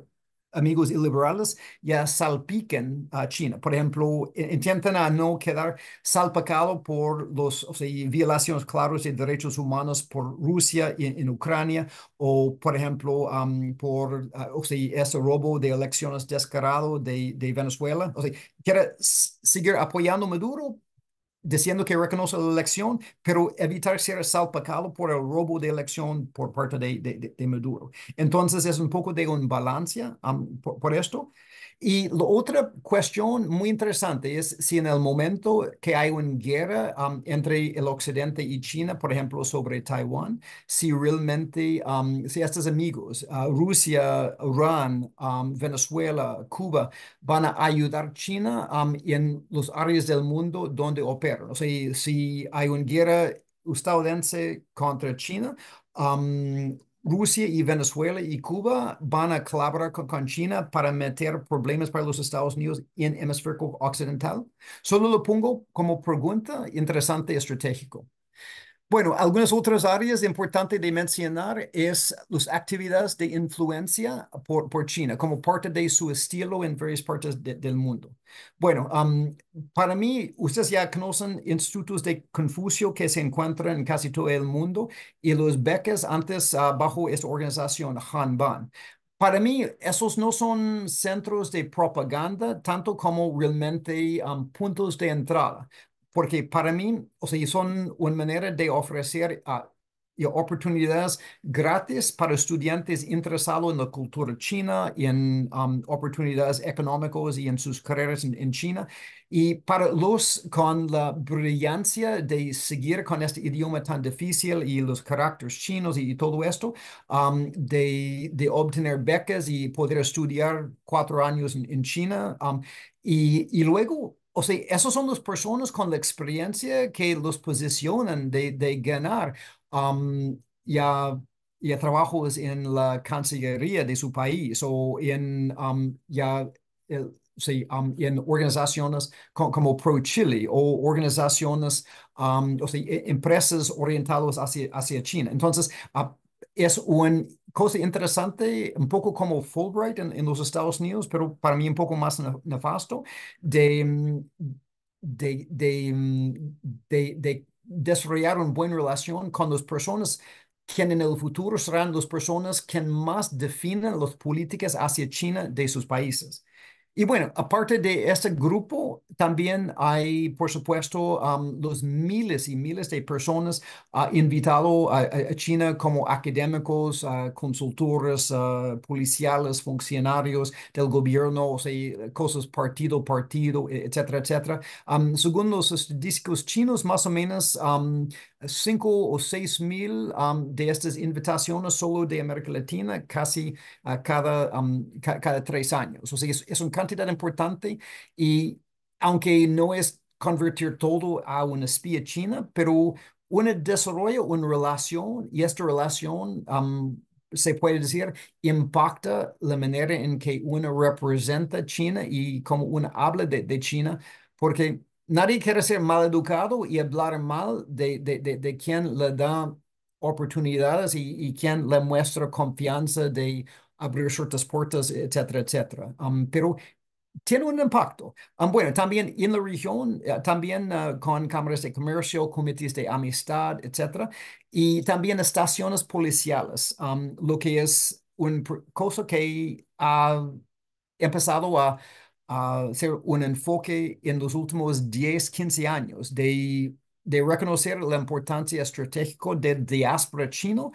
amigos iliberales ya salpiquen a China. Por ejemplo, intentan a no quedar salpicado por los o sea, violaciones claras de derechos humanos por Rusia en, Ucrania o, por ejemplo, por ah, o sea, ese robo de elecciones descarado de, de Venezuela. O sea, quiere seguir apoyando Maduro, diciendo que reconoce la elección, pero evitar ser salpicado por el robo de elección por parte de, de, de Maduro. Entonces es un poco de un balance por, esto. Y la otra cuestión muy interesante es si en el momento que hay una guerra um, entre el Occidente y China, por ejemplo, sobre Taiwán, si realmente, um, si estos amigos, uh, Rusia, Irán, um, Venezuela, Cuba, van a ayudar a China en los áreas del mundo donde operan. O sea, si hay una guerra estadounidense contra China, Rusia y Venezuela y Cuba van a colaborar con, China para meter problemas para los Estados Unidos en hemisferio occidental? Solo lo pongo como pregunta interesante estratégico. Bueno, algunas otras áreas importantes de mencionar es las actividades de influencia por, por China como parte de su estilo en varias partes del mundo. Bueno, para mí, ustedes ya conocen institutos de Confucio que se encuentran en casi todo el mundo y los becas antes uh, bajo esta organización, Hanban. Para mí, esos no son centros de propaganda, tanto como realmente puntos de entrada porque para mí, o sea, son una manera de ofrecer uh, oportunidades gratis para estudiantes interesados en la cultura china y en um, oportunidades económicas y en sus carreras en, China. Y para los con la brillancia de seguir con este idioma tan difícil y los caracteres chinos y, todo esto, um, de, de, obtener becas y poder estudiar cuatro años en, China. Um, y, y luego o sea, esos son las personas con la experiencia que los posicionan de, ganar um, ya, ya trabajos en la Cancillería de su país o en um, ya sí, um, en organizaciones como, Pro Chile o organizaciones, o sea, e, empresas orientadas hacia, hacia China. Entonces, es una cosa interesante, un poco como Fulbright en, los Estados Unidos, pero para mí un poco más nefasto, mm, mm, de desarrollar una buena relación con las personas que en el futuro serán las personas que más definen las políticas hacia China de sus países. Y bueno, aparte de este grupo, también hay, por supuesto, los miles y miles de personas uh, invitados a, China como académicos, uh, consultores, uh, policiales, funcionarios del gobierno, o sea, cosas partido, partido, etcétera, etcétera. según los estadísticos chinos, más o menos cinco o seis mil de estas invitaciones solo de América Latina casi cada, cada tres años. O sea, es, es una cantidad importante y aunque no es convertir todo a una espía china, pero un desarrollo, una relación y esta relación se puede decir, impacta la manera en que uno representa China y como uno habla de, de China, porque nadie quiere ser mal educado y hablar mal de, de, de, quien le da oportunidades y, y, quien le muestra confianza de abrir ciertas puertas, etcétera, etcétera. Um, pero tiene un impacto. Um, bueno, también en la región, uh, también uh, con cámaras de comercio, comités de amistad, etcétera, y también estaciones policiales, um, lo que es una cosa que ha empezado a hacer un enfoque en los últimos 10, 15 años de, de reconocer la importancia estratégica del diáspora chino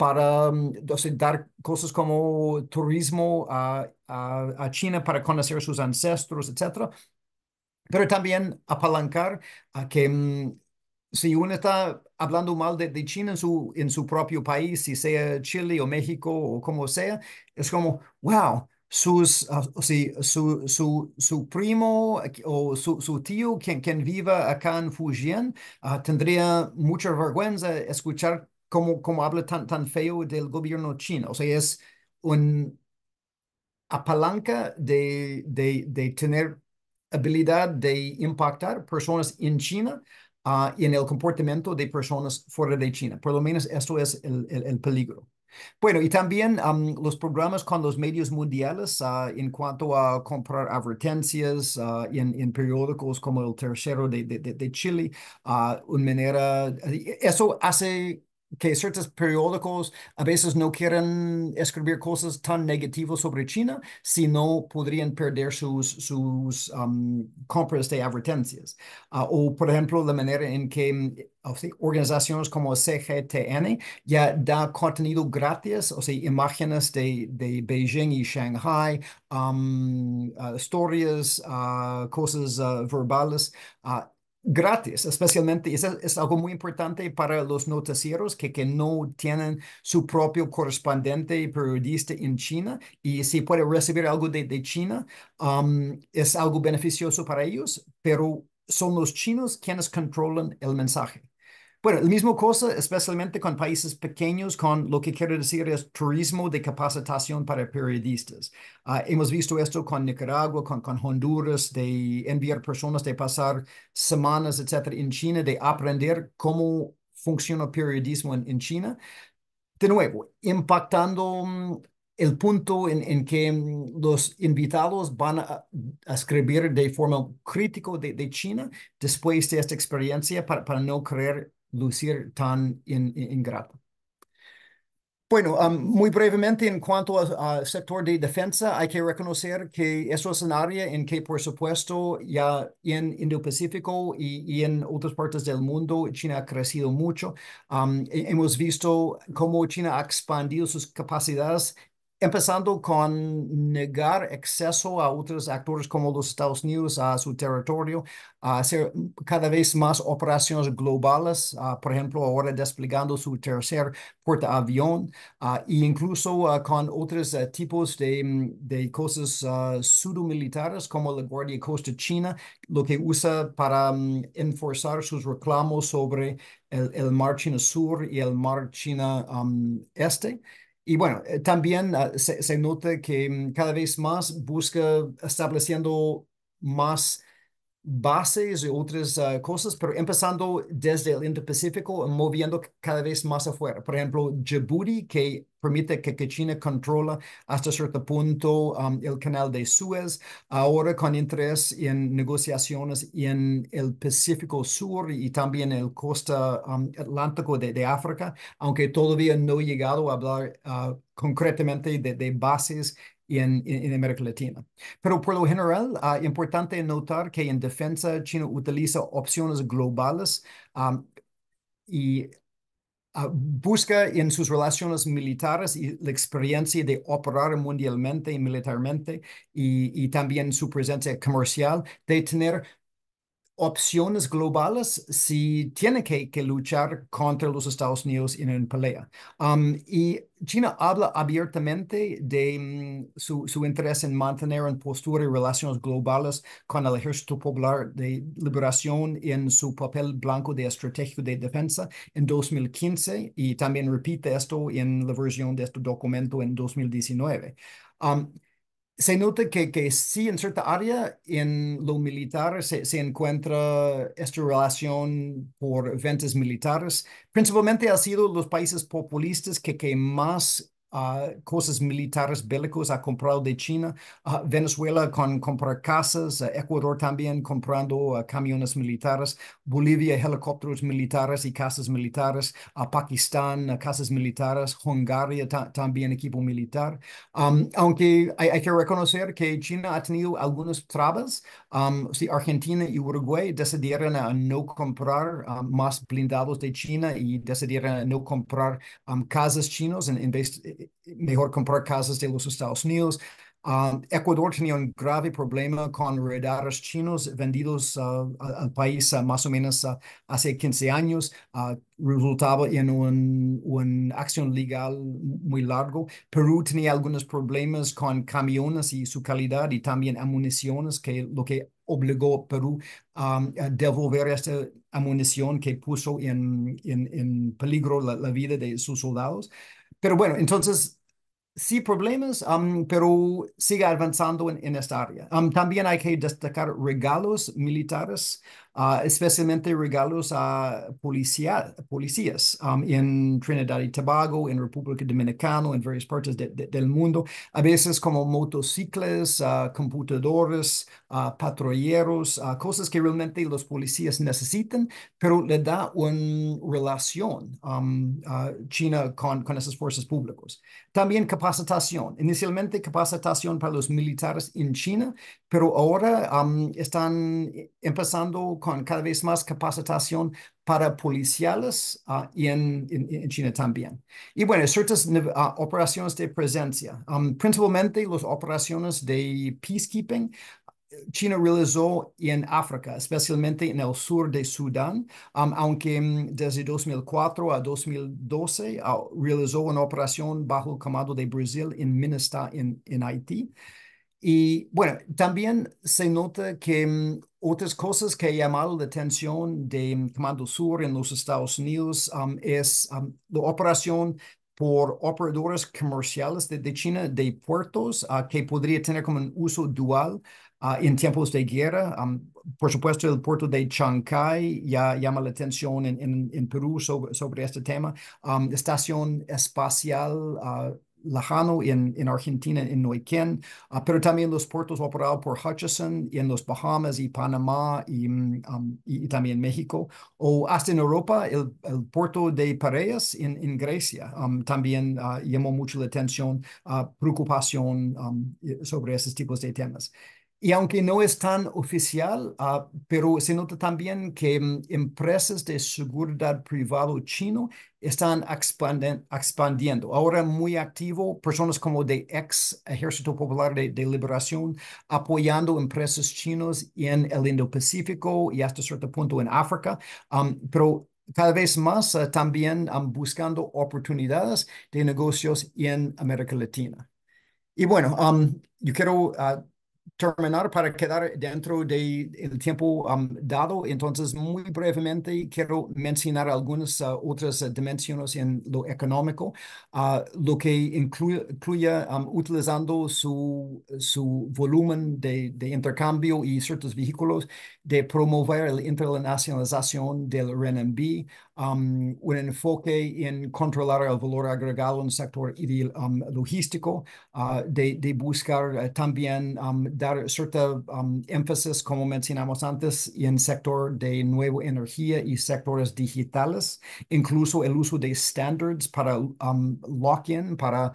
para um, dar cosas como turismo a, a, China para conocer sus ancestros, etc. Pero también apalancar a que um, si uno está hablando mal de, de, China en su, en su propio país, si sea Chile o México o como sea, es como, wow, sus, uh, su, su, su, primo o su, su tío quien, quien viva acá en Fujian uh, tendría mucha vergüenza escuchar cómo, cómo habla tan, tan feo del gobierno chino. O sea, es un apalanca de, de, de tener habilidad de impactar personas en China uh, y en el comportamiento de personas fuera de China. Por lo menos esto es el, el, el peligro. Bueno, y también los programas con los medios mundiales uh, en cuanto a comprar advertencias uh, en, en, periódicos como el Tercero de, de, de Chile, una manera, eso hace que ciertos periódicos a veces no quieren escribir cosas tan negativas sobre China, sino podrían perder sus, sus compras de advertencias. Uh, o, por ejemplo, la manera en que o sea, organizaciones como CGTN ya da contenido gratis, o sea, imágenes de, de Beijing y Shanghai, historias, uh, cosas verbales gratis, especialmente, es, es algo muy importante para los noticieros que, que no tienen su propio correspondiente periodista en China y si puede recibir algo de, de China, um, es algo beneficioso para ellos, pero son los chinos quienes controlan el mensaje. Bueno, el mismo cosa, especialmente con países pequeños, con lo que quiero decir es turismo de capacitación para periodistas. Ah, hemos visto esto con Nicaragua, con, con Honduras, de enviar personas, de pasar semanas, etcétera, en China, de aprender cómo funciona el periodismo en, en China. De nuevo, impactando mm, el punto en, en, que mm, los invitados van a, escribir de forma crítica de, de, China después de esta experiencia para, para no creer lucir tan ingrato. Bueno, muy brevemente en cuanto al sector de defensa, hay que reconocer que eso es un área en que, por supuesto, ya en Indo-Pacífico y, en otras partes del mundo, China ha crecido mucho. hemos visto cómo China ha expandido sus capacidades empezando con negar acceso a otros actores como los Estados Unidos a su territorio, hacer cada vez más operaciones globales, por ejemplo, ahora desplegando su tercer portaavión, uh, e incluso con otros eh, tipos de, de cosas militares como la Guardia Costa China, lo que usa para um, enforzar sus reclamos sobre el, el, Mar China Sur y el Mar China Este. Y bueno, eh, también ah, se, nota que mm, cada vez más busca estableciendo más bases y otras uh, cosas, pero empezando desde el Indo-Pacífico, moviendo cada vez más afuera. Por ejemplo, Djibouti, que permite que, China controla hasta cierto punto el canal de Suez, ahora con interés en negociaciones en el Pacífico Sur y también el costa atlántico de, de, África, aunque todavía no he llegado a hablar uh, concretamente de, de bases en, en, América Latina. Pero por lo general, uh, importante notar que en defensa China utiliza opciones globales y uh, busca en sus relaciones militares y la experiencia de operar mundialmente y militarmente y, y también su presencia comercial de tener opciones globales si tiene que, luchar contra los Estados Unidos en una pelea. Um, y China habla abiertamente de mm, su, interés en mantener en postura y relaciones globales con el Ejército Popular de Liberación en su papel blanco de estratégico de defensa en 2015 y también repite esto en la versión de este documento en 2019. Um, se nota que, que sí, en cierta área, en lo militar, se, se encuentra esta relación por ventas militares. Principalmente ha sido los países populistas que, que más uh, cosas militares bélicos ha comprado de China, uh, Venezuela con comprar casas, uh, Ecuador también comprando camiones militares, Bolivia helicópteros militares y casas militares, Pakistán casas militares, Hungría también equipo militar. Um, aunque hay, hay, que reconocer que China ha tenido algunas trabas, um, si Argentina y Uruguay decidieron a no comprar más blindados de China y decidieron a no comprar um, casas chinos en, en vez mejor comprar casas de los Estados Unidos. Um, Ecuador tenía un grave problema con radares chinos vendidos uh, al país uh, más o menos uh, hace 15 años. resultaba en una acción legal muy largo. Perú tenía algunos problemas con camiones y su calidad y también amuniciones, que lo que obligó a Perú um, a devolver esta amunición que puso en, en, peligro la, la vida de sus soldados. Pero bueno, entonces sí problemas, um, pero sigue avanzando en, esta área. Um, también hay que destacar regalos militares, uh, especialmente regalos a policía, policías um, en Trinidad y Tobago, en República Dominicana, en varias partes del mundo, a veces como motocicletas, uh, computadores, uh, patrulleros, cosas que realmente los policías necesitan, pero le da una relación China con, con esas fuerzas públicas. También capacitación. Inicialmente capacitación para los militares en China, pero ahora están empezando con cada vez más capacitación para policiales uh, y en, China también. Y bueno, ciertas uh, operaciones de presencia, principalmente las operaciones de peacekeeping, China realizó en África, especialmente en el sur de Sudán, aunque mm, desde 2004 a 2012 uh, realizó una operación bajo el comando de Brasil en en, en Haití. Y bueno, también se nota que mm, otras cosas que han llamado la atención de mm, Comando Sur en los Estados Unidos es la operación por operadores comerciales de, China de puertos uh, que podría tener como un uso dual Uh, en tiempos de guerra. Um, por supuesto, el puerto de Chancay ya llama la atención en, en, Perú sobre, sobre, este tema. Um, estación espacial uh, Lajano en, en, Argentina, en Neuquén, uh, pero también los puertos operados por Hutchison en los Bahamas y Panamá y, um, y, también México, o hasta en Europa, el, el puerto de Pareas en, en Grecia también llamó mucho la atención, preocupación um, sobre esos tipos de temas. Y aunque no es tan oficial, uh, pero se nota también que um, empresas de seguridad privado chino están expandiendo. Ahora muy activo, personas como de ex Ejército Popular de, Liberación, apoyando empresas chinas en el Indo-Pacífico y hasta cierto punto en África. Um, pero cada vez más uh, también um, buscando oportunidades de negocios en América Latina. Y bueno, yo quiero uh, terminar, para quedar dentro del de tiempo um, dado, entonces muy brevemente quiero mencionar algunas uh, otras dimensiones en lo económico, uh, lo que incluye um, utilizando su, su volumen de, de, intercambio y ciertos vehículos de promover la internacionalización del RMB, um, un enfoque en controlar el valor agregado en el sector um, logístico, uh, de, buscar uh, también um, dar cierta um, énfasis, como mencionamos antes, en el sector de nueva energía y sectores digitales, incluso el uso de standards para lock-in, para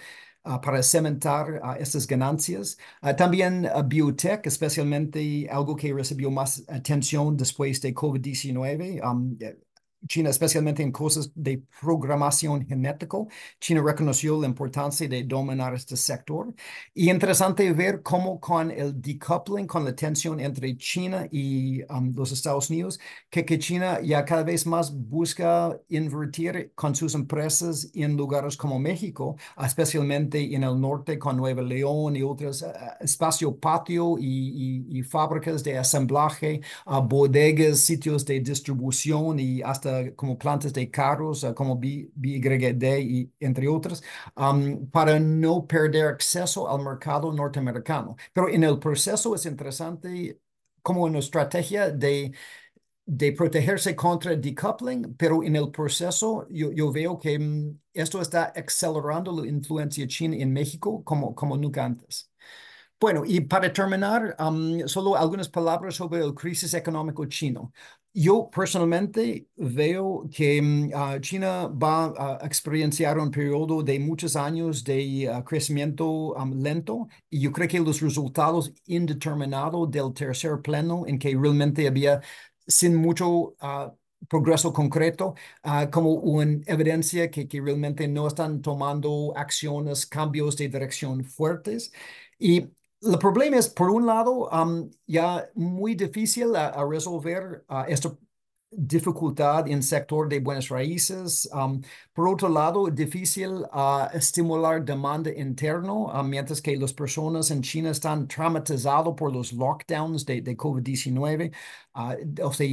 para cementar estas ganancias. Uh, también biotech, especialmente algo que recibió más atención después de COVID-19. China, especialmente en cosas de programación genético, China reconoció la importancia de dominar este sector. Y interesante ver cómo con el decoupling, con la tensión entre China y um, los Estados Unidos, que, que China ya cada vez más busca invertir con sus empresas en lugares como México, especialmente en el norte con Nueva León y otros, uh, espacio patio y, y, y, fábricas de asemblaje, uh, bodegas, sitios de distribución y hasta como plantas de carros, uh, como BYD y entre otras, para no perder acceso al mercado norteamericano. Pero en el proceso es interesante como una estrategia de de protegerse contra decoupling, pero en el proceso yo, yo veo que um, esto está acelerando la influencia china en México como, como nunca antes. Bueno, y para terminar, solo algunas palabras sobre el crisis económico chino. Yo personalmente veo que uh, China va a experienciar un periodo de muchos años de uh, crecimiento lento y yo creo que los resultados indeterminados del tercer pleno en que realmente había sin mucho uh, progreso concreto, como una evidencia que, que realmente no están tomando acciones, cambios de dirección fuertes. Y el problema es, por un lado, um, ya muy difícil a, resolver uh, esta dificultad en sector de buenas raíces. Um, por otro lado, difícil a estimular demanda interno, uh, mientras que las personas en China están traumatizados por los lockdowns de, de COVID-19. Uh, o sea,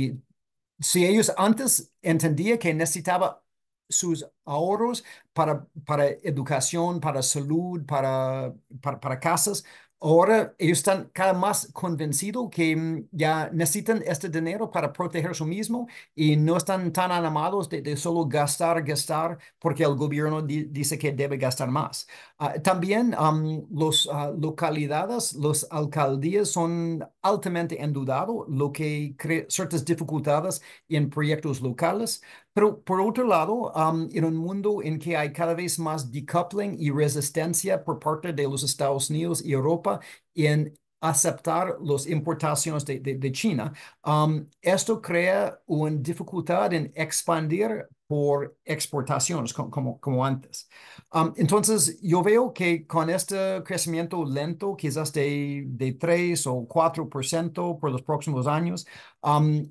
si ellos antes entendían que necesitaba sus ahorros para, para educación, para salud, para, para casas, Ahora ellos están cada más convencidos que mm, ya necesitan este dinero para proteger su mismo y no están tan animados de, solo gastar, gastar, porque el gobierno dice que debe gastar más. Ah, también las ah, localidades, las alcaldías son altamente endeudados, lo que crea ciertas dificultades en proyectos locales. Pero por otro lado, en un mundo en que hay cada vez más decoupling y resistencia por parte de los Estados Unidos y Europa en aceptar las importaciones de, de, China, esto crea una dificultad en expandir por exportaciones como, como antes. entonces, yo veo que con este crecimiento lento, quizás de, de 3 o 4% por los próximos años,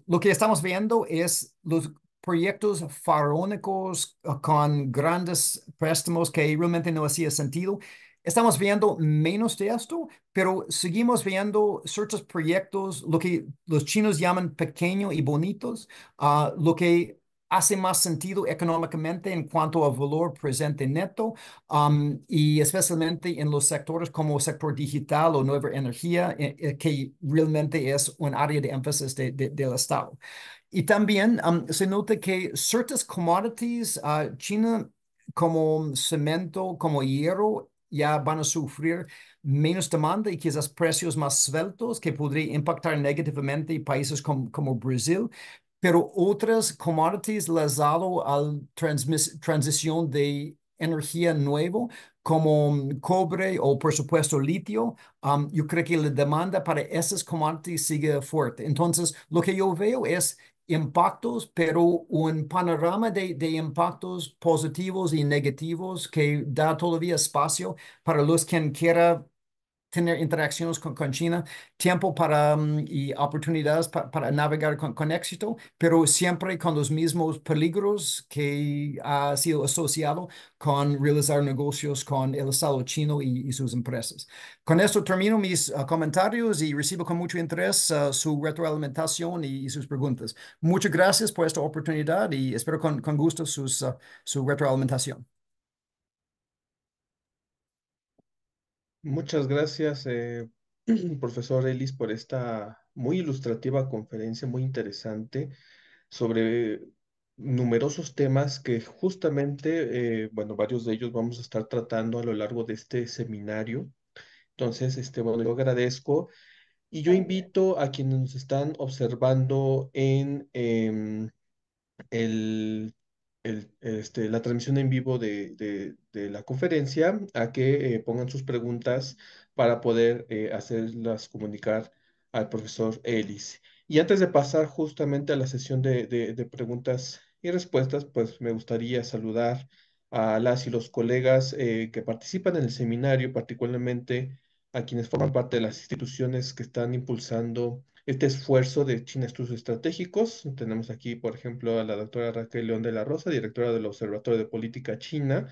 lo que estamos viendo es los proyectos faraónicos ah, con grandes préstamos que realmente no hacía sentido. Estamos viendo menos de esto, pero seguimos viendo ciertos proyectos, lo que los chinos llaman pequeños y bonitos, uh, lo que hace más sentido económicamente en cuanto al valor presente neto um, y especialmente en los sectores como el sector digital o nueva energía, eh, eh, que realmente es un área de énfasis de, del Estado. Y también um, se nota que ciertas commodities, uh, China como cemento, como hierro, ya van a sufrir menos demanda y quizás precios más sueltos que podría impactar negativamente países como, como Brasil. Pero otras commodities las dado al transición de energía nuevo como cobre o por supuesto litio, um, yo creo que la demanda para esas commodities sigue fuerte. Entonces, lo que yo veo es impactos, pero un panorama de, de, impactos positivos y negativos que da todavía espacio para los que quieran tener interacciones con, con China, tiempo para um, y oportunidades pa, para navegar con, con, éxito, pero siempre con los mismos peligros que ha sido asociado con realizar negocios con el Estado chino y, y sus empresas. Con esto termino mis uh, comentarios y recibo con mucho interés uh, su retroalimentación y, y, sus preguntas. Muchas gracias por esta oportunidad y espero con, con gusto sus, uh, su retroalimentación. Muchas gracias, eh, profesor Ellis, por esta muy ilustrativa conferencia, muy interesante, sobre numerosos temas que justamente, eh, bueno, varios de ellos vamos a estar tratando a lo largo de este seminario. Entonces, este, bueno, yo agradezco y yo invito a quienes nos están observando en em, el este, la transmisión en vivo de, de, de la conferencia a que eh, pongan sus preguntas para poder eh, hacerlas comunicar al profesor Ellis. Y antes de pasar justamente a la sesión de, de, preguntas y respuestas, pues me gustaría saludar a las y los colegas eh, que participan en el seminario, particularmente a quienes forman parte de las instituciones que están impulsando este esfuerzo de China Estudios Estratégicos. Tenemos aquí, por ejemplo, a la doctora Raquel León de la Rosa, directora del Observatorio de Política China,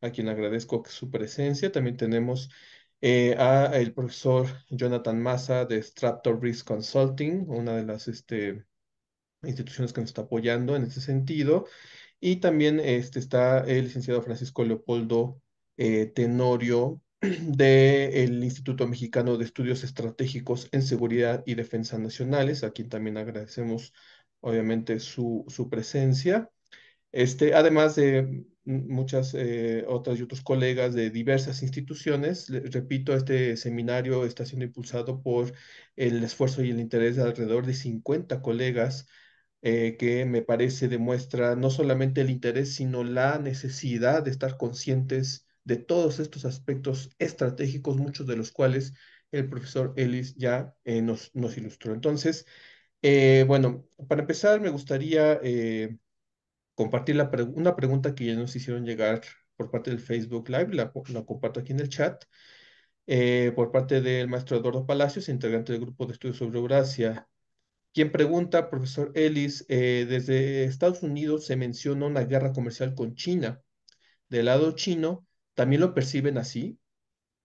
a quien agradezco su presencia. También tenemos eh, a el profesor Jonathan Massa de Straptor Risk Consulting, una de las este, instituciones que nos está apoyando en ese sentido. Y también este, está el licenciado Francisco Leopoldo eh, Tenorio, del Instituto Mexicano de Estudios Estratégicos en Seguridad y Defensa Nacionales, a quien también agradecemos obviamente su, su presencia. Este, además de muchas eh, otras y otros colegas de diversas instituciones, repito, este seminario está siendo impulsado por el esfuerzo y el interés de alrededor de 50 colegas eh, que me parece demuestra no solamente el interés, sino la necesidad de estar conscientes de todos estos aspectos estratégicos, muchos de los cuales el profesor Ellis ya eh, nos, ilustró. Entonces, eh, bueno, para empezar, me gustaría eh, compartir una pregunta que ya nos hicieron llegar por parte del Facebook Live, la, la comparto aquí en el chat, por parte del maestro Eduardo Palacios, integrante del grupo de estudios sobre Eurasia, quien pregunta, profesor Ellis, desde Estados Unidos se menciona una guerra comercial con China. Del lado chino, también lo perciben así.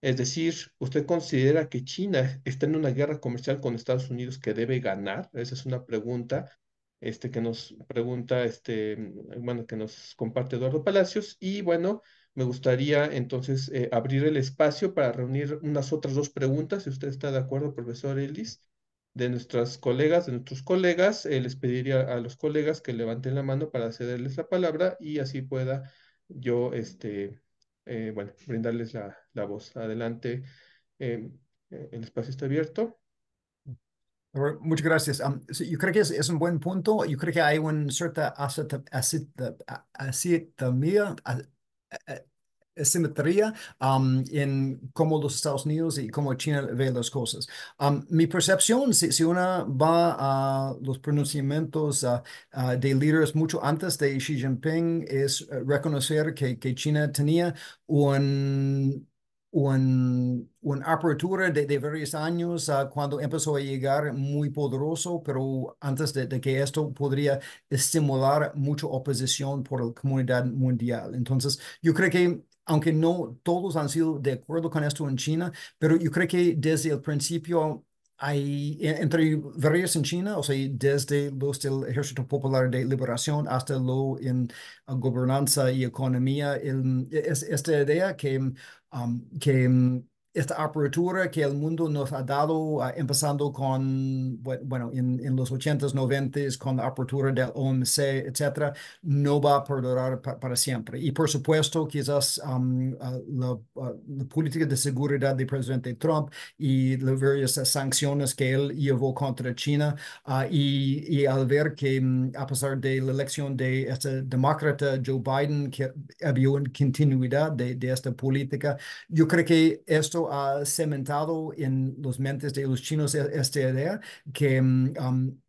Es decir, ¿usted considera que China está en una guerra comercial con Estados Unidos que debe ganar? Esa es una pregunta este, que nos pregunta, este, bueno, que nos comparte Eduardo Palacios. Y bueno, me gustaría entonces eh, abrir el espacio para reunir unas otras dos preguntas, si usted está de acuerdo, profesor Ellis, de nuestras colegas, de nuestros colegas. Eh, les pediría a los colegas que levanten la mano para cederles la palabra y así pueda yo, este, eh, bueno, brindarles la, la voz. Adelante, eh, eh el espacio está abierto. Muchas gracias. Um, so yo creo que es, es, un buen punto. Yo creo que hay una cierta asimetría, simetría um, en cómo los Estados Unidos y cómo China ve las cosas. Um, mi percepción, si, si una va a los pronunciamientos uh, uh, de líderes mucho antes de Xi Jinping, es uh, reconocer que, que China tenía un una apertura de, de, varios años cuando empezó a llegar muy poderoso, pero antes de, de, que esto podría estimular mucha oposición por la comunidad mundial. Entonces, yo creo que aunque no todos han sido de acuerdo con esto en China, pero yo creo que desde el principio hay entre varios en China, o sea, desde los del Ejército Popular de Liberación hasta lo en gobernanza y economía, el, es, esta idea que, um, que um, esta apertura que el mundo nos ha dado, ah, empezando con, bueno, en, en, los 80s, 90s, con la apertura del OMC, etcétera, no va a perdurar para siempre. Y por supuesto, quizás um, ah, la, ah, la, política de seguridad del presidente Trump y las varias sanciones que él llevó contra China, y, y, al ver que mm, a pesar de la elección de este demócrata Joe Biden, que había una continuidad de, de esta política, yo creo que esto ha cementado en los mentes de los chinos e-, esta idea que, mm, um,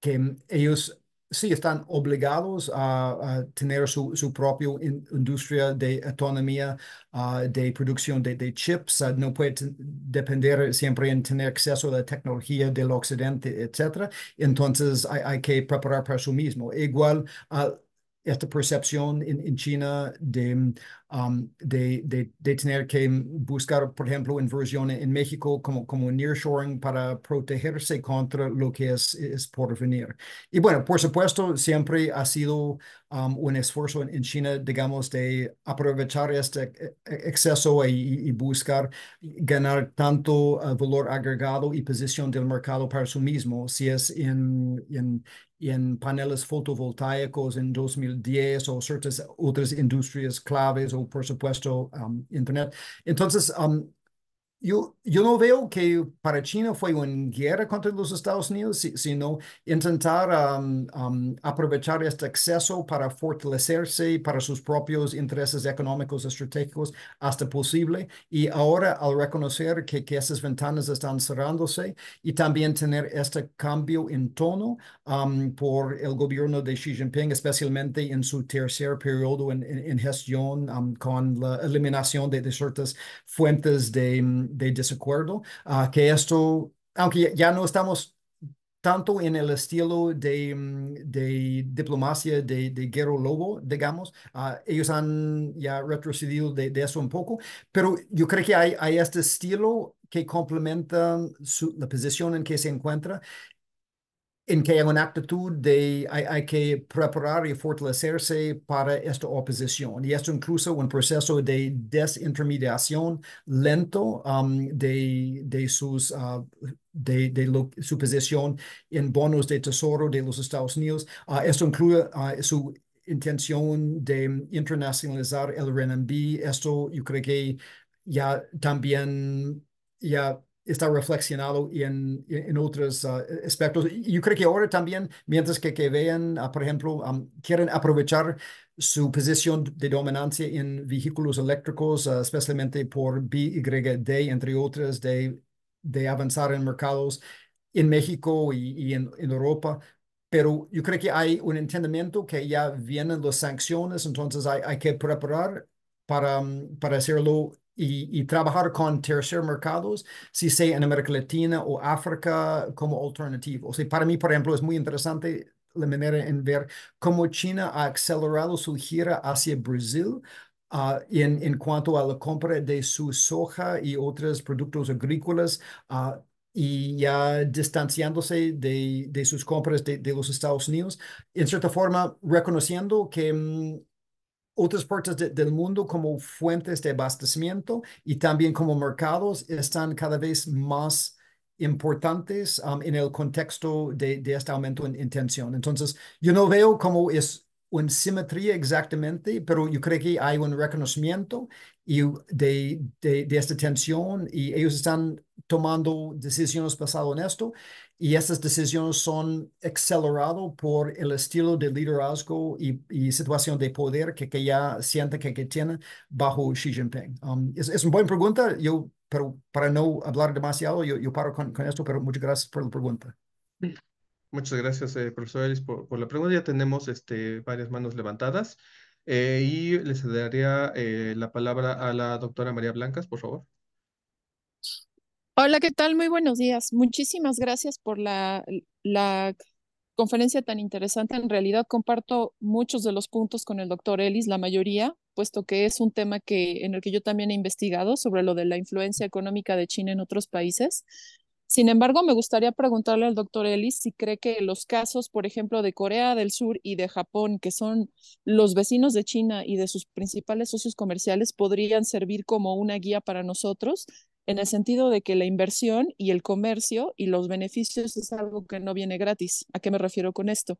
que ellos sí están obligados a, tener su, su propia industria de autonomía ah, de producción de, chips. Ah, no pueden depender siempre en tener acceso a la tecnología del occidente, etcétera. Entonces hay, que preparar para su mismo. Igual esta percepción en China de Um, de, de, de, tener que buscar, por ejemplo, inversión en México como, como nearshoring para protegerse contra lo que es, es por venir. Y bueno, por supuesto, siempre ha sido um, un esfuerzo en, China, digamos, de aprovechar este e, e, exceso y, buscar ganar tanto uh, valor agregado y posición del mercado para su mismo, si es en, en en paneles fotovoltaicos en 2010 o ciertas otras industrias claves o por supuesto um, Internet. Entonces, um, yo, yo no veo que para China fue una guerra contra los Estados Unidos, sino intentar um, um, aprovechar este acceso para fortalecerse para sus propios intereses económicos estratégicos hasta posible. Y ahora al reconocer que, esas ventanas están cerrándose y también tener este cambio en tono um, por el gobierno de Xi Jinping, especialmente en su tercer periodo en, en, gestión con la eliminación de, de ciertas fuentes de de desacuerdo, uh, que esto, aunque ya no estamos tanto en el estilo de, mm, de diplomacia de, de Guerrero Lobo, digamos, uh, ellos han ya retrocedido de, de, eso un poco, pero yo creo que hay, hay este estilo que complementa su, la posición en que se encuentra en que hay una actitud de hay, hay, que preparar y fortalecerse para esta oposición. Y esto incluso un proceso de desintermediación lento um, de, de, sus, uh, de, de su posición en bonos de tesoro de los Estados Unidos. Uh, esto incluye uh, su intención de internacionalizar el RMB. Esto yo creo que ya también ya está reflexionado en, en otros uh, aspectos. Yo creo que ahora también, mientras que, que vean, uh, por ejemplo, um, quieren aprovechar su posición de dominancia en vehículos eléctricos, uh, especialmente por BYD, entre otras, de, de avanzar en mercados en México y, y en, en Europa pero yo creo que hay un entendimiento que ya vienen las sanciones, entonces hay, hay que preparar para, um, para hacerlo y, trabajar con terceros mercados, si sea en América Latina o África como alternativo. O sea, para mí, por ejemplo, es muy interesante la manera en ver cómo China ha acelerado su gira hacia Brasil uh, en, en cuanto a la compra de su soja y otros productos agrícolas. Uh, y ya distanciándose de, de sus compras de, de, los Estados Unidos, en cierta forma reconociendo que mm, otras partes del mundo como fuentes de abastecimiento y también como mercados están cada vez más importantes um, en el contexto de, de, este aumento en, tensión. Entonces, yo no veo cómo es una simetría exactamente, pero yo creo que hay un reconocimiento y de, de, de esta tensión y ellos están tomando decisiones basado en esto y estas decisiones son aceleradas por el estilo de liderazgo y, situación de poder que, que ya siente que, que tiene bajo Xi Jinping. Um, es, es, una buena pregunta, yo, pero para no hablar demasiado, yo, yo paro con, con, esto, pero muchas gracias por la pregunta. Muchas gracias, eh, profesor Ellis, por, por, la pregunta. Ya tenemos este, varias manos levantadas eh, y le cedería eh, la palabra a la doctora María Blancas, por favor. Hola, ¿qué tal? Muy buenos días. Muchísimas gracias por la, la conferencia tan interesante. En realidad comparto muchos de los puntos con el doctor Ellis, la mayoría, puesto que es un tema que, en el que yo también he investigado sobre lo de la influencia económica de China en otros países. Sin embargo, me gustaría preguntarle al doctor Ellis si cree que los casos, por ejemplo, de Corea del Sur y de Japón, que son los vecinos de China y de sus principales socios comerciales, podrían servir como una guía para nosotros en el sentido de que la inversión y el comercio y los beneficios es algo que no viene gratis. ¿A qué me refiero con esto?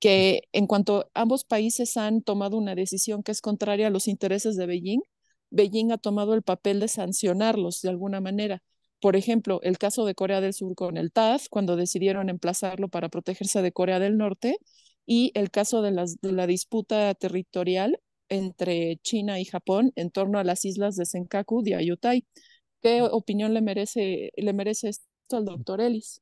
Que en cuanto ambos países han tomado una decisión que es contraria a los intereses de Beijing, Beijing ha tomado el papel de sancionarlos de alguna manera. Por ejemplo, el caso de Corea del Sur con el TAD, cuando decidieron emplazarlo para protegerse de Corea del Norte, y el caso de, de la disputa territorial entre China y Japón en torno a las islas de Senkaku y Ayutthaya. ¿Qué opinión le merece, le merece esto al doctor Ellis?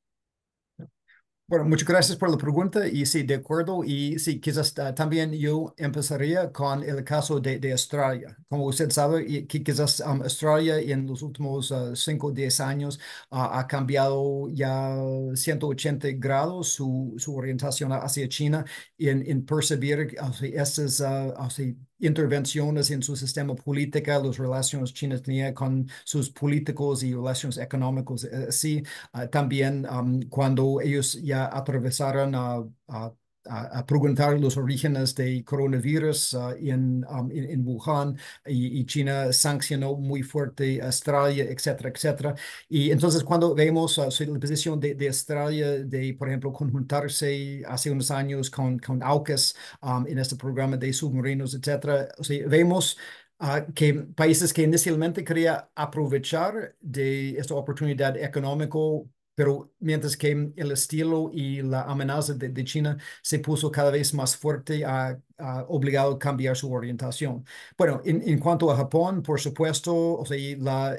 Bueno, muchas gracias por la pregunta y sí, de acuerdo. Y sí, quizás uh, también yo empezaría con el caso de, de Australia. Como usted sabe, y, que quizás um, Australia en los últimos 5 o 10 años uh, ha cambiado ya 180 grados su, su orientación hacia China en, en percibir hacia estas hacia intervenciones en su sistema político, las relaciones chinas tenía con sus políticos y relaciones económicas. Sí, uh, también um, cuando ellos ya atravesaron a, a a, preguntar los orígenes de coronavirus uh, en, um, en, en, Wuhan y, y, China sancionó muy fuerte Australia, etcétera, etcétera. Y entonces cuando vemos uh, la posición de, de, Australia de, por ejemplo, conjuntarse hace unos años con, con AUKUS um, en este programa de submarinos, etcétera, o sea, vemos Uh, que países que inicialmente quería aprovechar de esta oportunidad económica pero mientras que el estilo y la amenaza de, China se puso cada vez más fuerte, ha, obligado a cambiar su orientación. Bueno, en, en, cuanto a Japón, por supuesto, o sea, la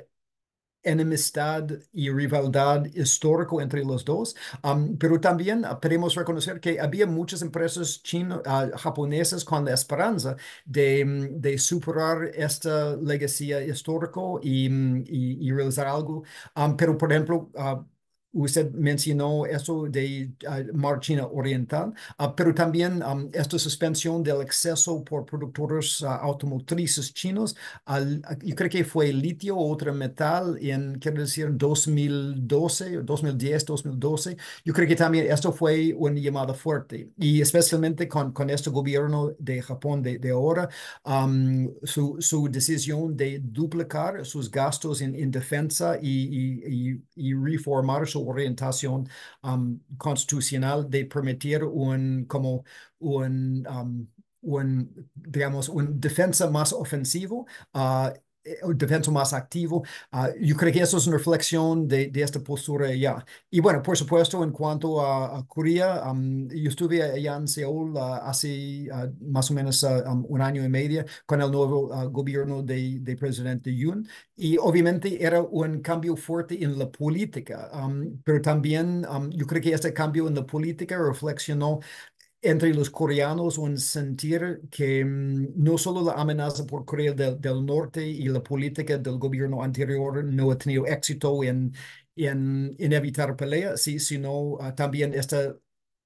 enemistad y rivalidad histórico entre los dos, um, pero también podemos reconocer que había muchas empresas chino, uh, japonesas con la esperanza de, de superar esta legacía histórico y, y, y realizar algo, um, pero por ejemplo, uh, Usted mencionó eso de uh, Mar China Oriental, uh, pero también um, esta suspensión del exceso por productores uh, automotrices chinos. Yo creo que fue litio o otro metal en, quiero decir, 2012, 2010, 2012. Yo creo que también esto fue una llamada fuerte y especialmente con, con este gobierno de Japón de, de ahora, um, su, su, decisión de duplicar sus gastos en, en defensa y, y, y, y reformar su orientación um, constitucional de permitir un, como un, um, un, digamos, un defensa más ofensivo uh, eh, defensa más activo. Uh, yo creo que eso es una reflexión de, de, esta postura ya. Y bueno, por supuesto, en cuanto a, a Corea, um, yo estuve allá en Seúl uh, hace uh, más o menos um, un año y medio con el nuevo gobierno de, de, presidente Yoon y obviamente era un cambio fuerte en la política, um, pero también yo creo que este cambio en la política reflexionó entre los coreanos un sentir que mm, no solo la amenaza por Corea del, Norte y la política del gobierno anterior no ha tenido éxito en, en, en evitar peleas, sí, sino uh, también esta,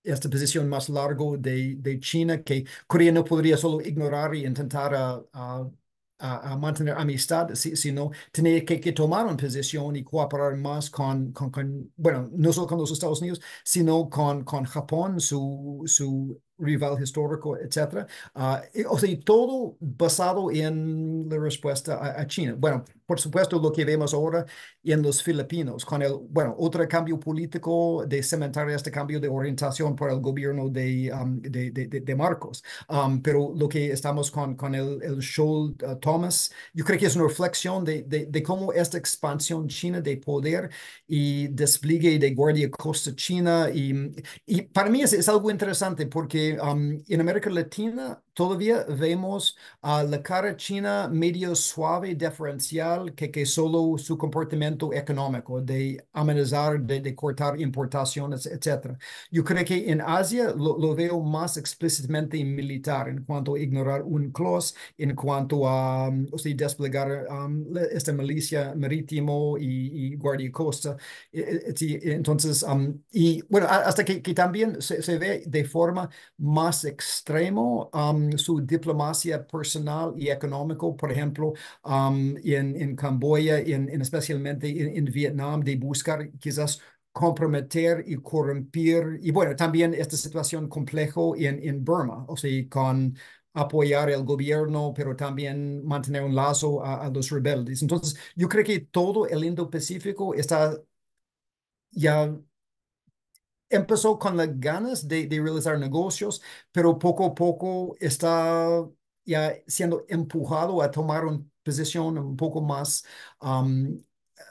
esta posición más largo de, de, China que Corea no podría solo ignorar y intentar uh, a, mantener amistad, sino tenía que, tomar una posición y cooperar más con, con, bueno, no solo con los Estados Unidos, sino con, con Japón, su, su rival histórico, etc. Uh, o sea, todo basado en la respuesta a, China. Bueno, por supuesto, lo que vemos ahora en los filipinos, con el, bueno, otro cambio político de cementar este cambio de orientación por el gobierno de, um, de, de, de, Marcos. Um, pero lo que estamos con, con el, el show uh, Thomas, yo creo que es una reflexión de, de, cómo esta expansión china de poder y despliegue de guardia costa china. Y, y para mí es, es algo interesante porque um, en América Latina todavía vemos a la cara china medio suave, diferencial, que, que solo su comportamiento económico, de amenazar, de, cortar importaciones, etc. Yo creo que en Asia lo, veo más explícitamente militar en cuanto a ignorar un clause, en cuanto a um, desplegar um, esta milicia marítimo y, y guardia costa. E, e, entonces, um, y bueno, hasta que, también se, se, ve de forma más extremo um, su diplomacia personal y económico, por ejemplo, um, en, en Camboya, en, en especialmente en, Vietnam, de buscar quizás comprometer y corrompir, y bueno, también esta situación complejo en, en Burma, o sea, con apoyar el gobierno, pero también mantener un lazo a, a los rebeldes. Entonces, yo creo que todo el Indo-Pacífico está ya empezó con las ganas de, de, realizar negocios, pero poco a poco está ya siendo empujado a tomar una posición un poco más, um,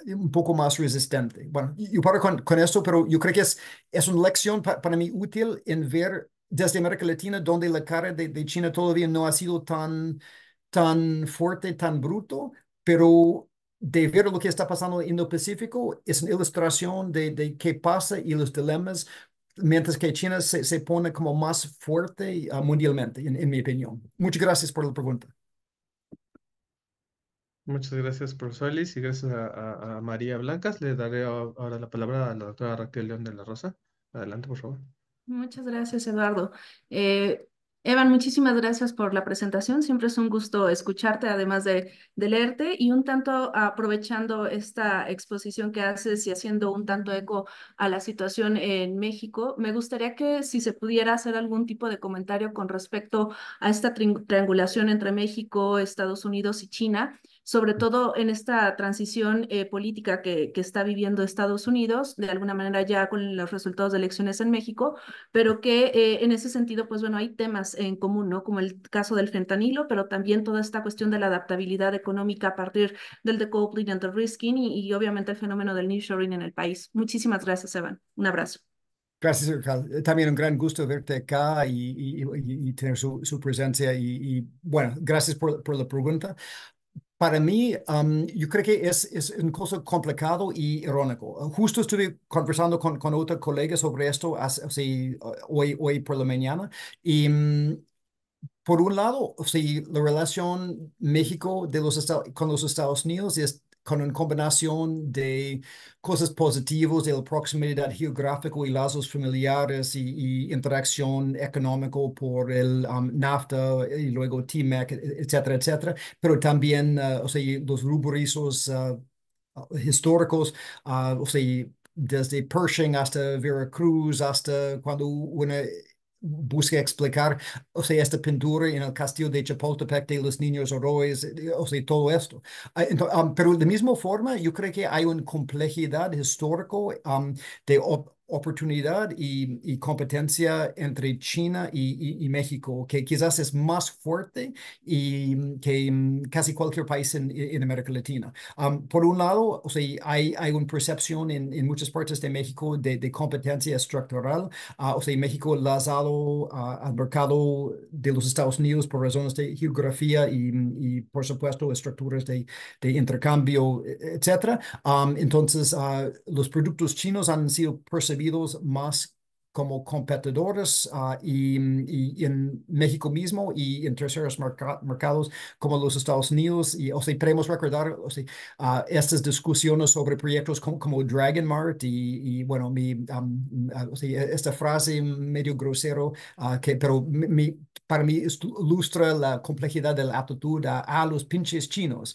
un poco más resistente. Bueno, yo paro con, con esto, pero yo creo que es, es una lección para mí útil en ver desde América Latina, donde la cara de, de China todavía no ha sido tan, tan fuerte, tan bruto, pero de ver lo que está pasando en Indo-Pacífico es una ilustración de, de, qué pasa y los dilemas mientras que China se, se pone como más fuerte uh, mundialmente, en, en, mi opinión. Muchas gracias por la pregunta. Muchas gracias, profesor Ellis, y gracias a, a, a, María Blancas. Le daré ahora la palabra a la doctora Raquel León de la Rosa. Adelante, por favor. Muchas gracias, Eduardo. Eh, Evan, muchísimas gracias por la presentación. Siempre es un gusto escucharte, además de, de, leerte, y un tanto aprovechando esta exposición que haces y haciendo un tanto eco a la situación en México, me gustaría que si se pudiera hacer algún tipo de comentario con respecto a esta triangulación entre México, Estados Unidos y China sobre todo en esta transición eh, política que, que, está viviendo Estados Unidos, de alguna manera ya con los resultados de elecciones en México, pero que eh, en ese sentido, pues bueno, hay temas en común, ¿no? Como el caso del fentanilo, pero también toda esta cuestión de la adaptabilidad económica a partir del decoupling and the risking y, y obviamente el fenómeno del nearshoring en el país. Muchísimas gracias, Evan. Un abrazo. Gracias, También un gran gusto verte acá y, y, y, y tener su, su presencia. Y, bueno, gracias por, por la pregunta. Para mí, um, yo creo que es, es un cosa complicado y irónico. Justo estuve conversando con, con otra colega sobre esto así, hoy, hoy por la mañana y um, por un lado, sí, la relación México de los con los Estados Unidos es con una combinación de cosas positivas de la proximidad geográfica y lazos familiares y, interacción económica por el um, NAFTA y luego TMEC, etcétera, etcétera, pero también, uh, o sea, los ruborizos uh, históricos, uh, o sea, desde Pershing hasta Veracruz, hasta cuando una busca explicar, o sea, esta pintura en el castillo de Chapultepec de los niños héroes, eh, o sea, todo esto. Ah, um, pero de misma forma, yo creo que hay una complejidad histórica de oportunidad y, y, competencia entre China y, y, México, que quizás es más fuerte y, que um, casi cualquier país en, en América Latina. Por un lado, o sea, hay, hay una percepción en, en muchas partes de México de, de competencia estructural. Uh, o sea, México ha dado uh, al mercado de los Estados Unidos por razones de geografía y, por supuesto, estructuras de, de intercambio, etcétera. Um, entonces, uh, los productos chinos han sido percibidos más como competidores uh, y, en México mismo y en terceros mercados como los Estados Unidos. Y, o sea, queremos recordar o sea, uh, estas discusiones sobre proyectos como, como Dragon Mart y, bueno, mi, um, o sea, esta frase medio grosero, que, pero para mí ilustra la complejidad de la actitud a, los pinches chinos.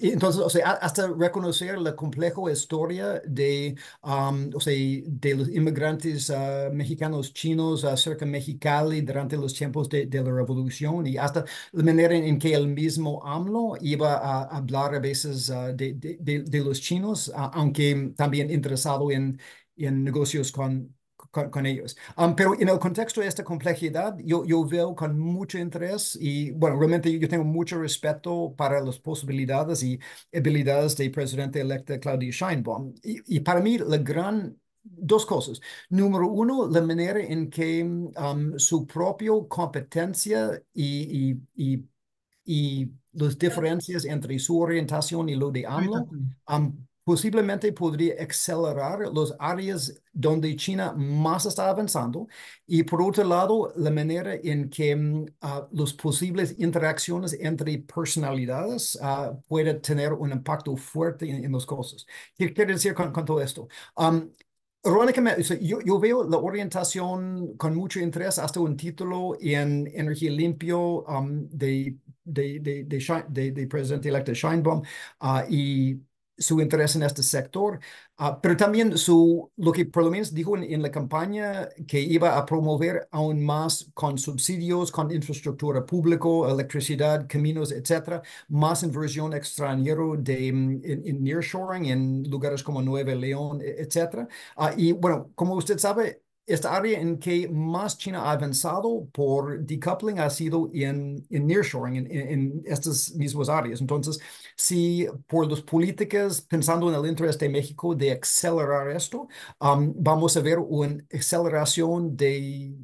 Entonces, o sea, hasta reconocer la compleja historia de, um, o sea, de los inmigrantes mexicanos chinos acerca de Mexicali durante los tiempos de, de, la revolución y hasta la manera en que el mismo AMLO iba a hablar a veces uh, de, de, de, los chinos, aunque también interesado en, en negocios con con, ellos. Um, pero en el contexto de esta complejidad, yo, yo veo con mucho interés y, bueno, realmente yo tengo mucho respeto para las posibilidades y habilidades del presidente electo Claudia Sheinbaum. Y, y para mí, la gran dos cosas. Número uno, la manera en que um, su propia competencia y, y, y, y, las diferencias entre su orientación y lo de AMLO um, posiblemente podría acelerar las áreas donde China más está avanzando y por otro lado la manera en que uh, las posibles interacciones entre personalidades uh, puede tener un impacto fuerte en, las cosas. ¿Qué quiere decir con, todo esto? Um, Irónicamente, yo, yo, veo la orientación con mucho interés hasta un título en energía limpio um, de, de, de, de, de, presidente electo Scheinbaum uh, su interés en este sector, uh, pero también su, lo que por lo menos dijo en, la campaña que iba a promover aún más con subsidios, con infraestructura pública, electricidad, caminos, etcétera, más inversión extranjero de, en, en nearshoring en lugares como Nueva León, etcétera. Uh, y bueno, como usted sabe, esta área en que más China ha avanzado por decoupling ha sido en, en nearshoring, en, en, estas mismas áreas. Entonces, si por las políticas, pensando en el interés de México de acelerar esto, um, vamos a ver una aceleración de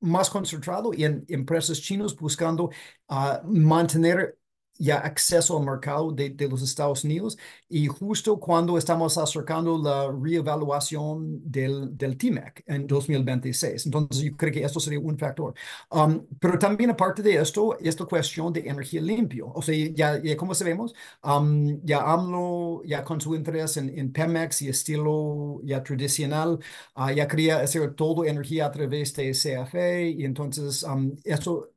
más concentrado en empresas chinas buscando uh, mantener ya acceso al mercado de, de, los Estados Unidos y justo cuando estamos acercando la reevaluación del, del TMEC en 2026. Entonces, yo creo que esto sería un factor. Um, pero también aparte de esto, esta cuestión de energía limpio. O sea, ya, ya como sabemos, um, ya AMLO, ya con su interés en, en Pemex y estilo ya tradicional, uh, ya quería hacer todo energía a través de CFE y entonces um, esto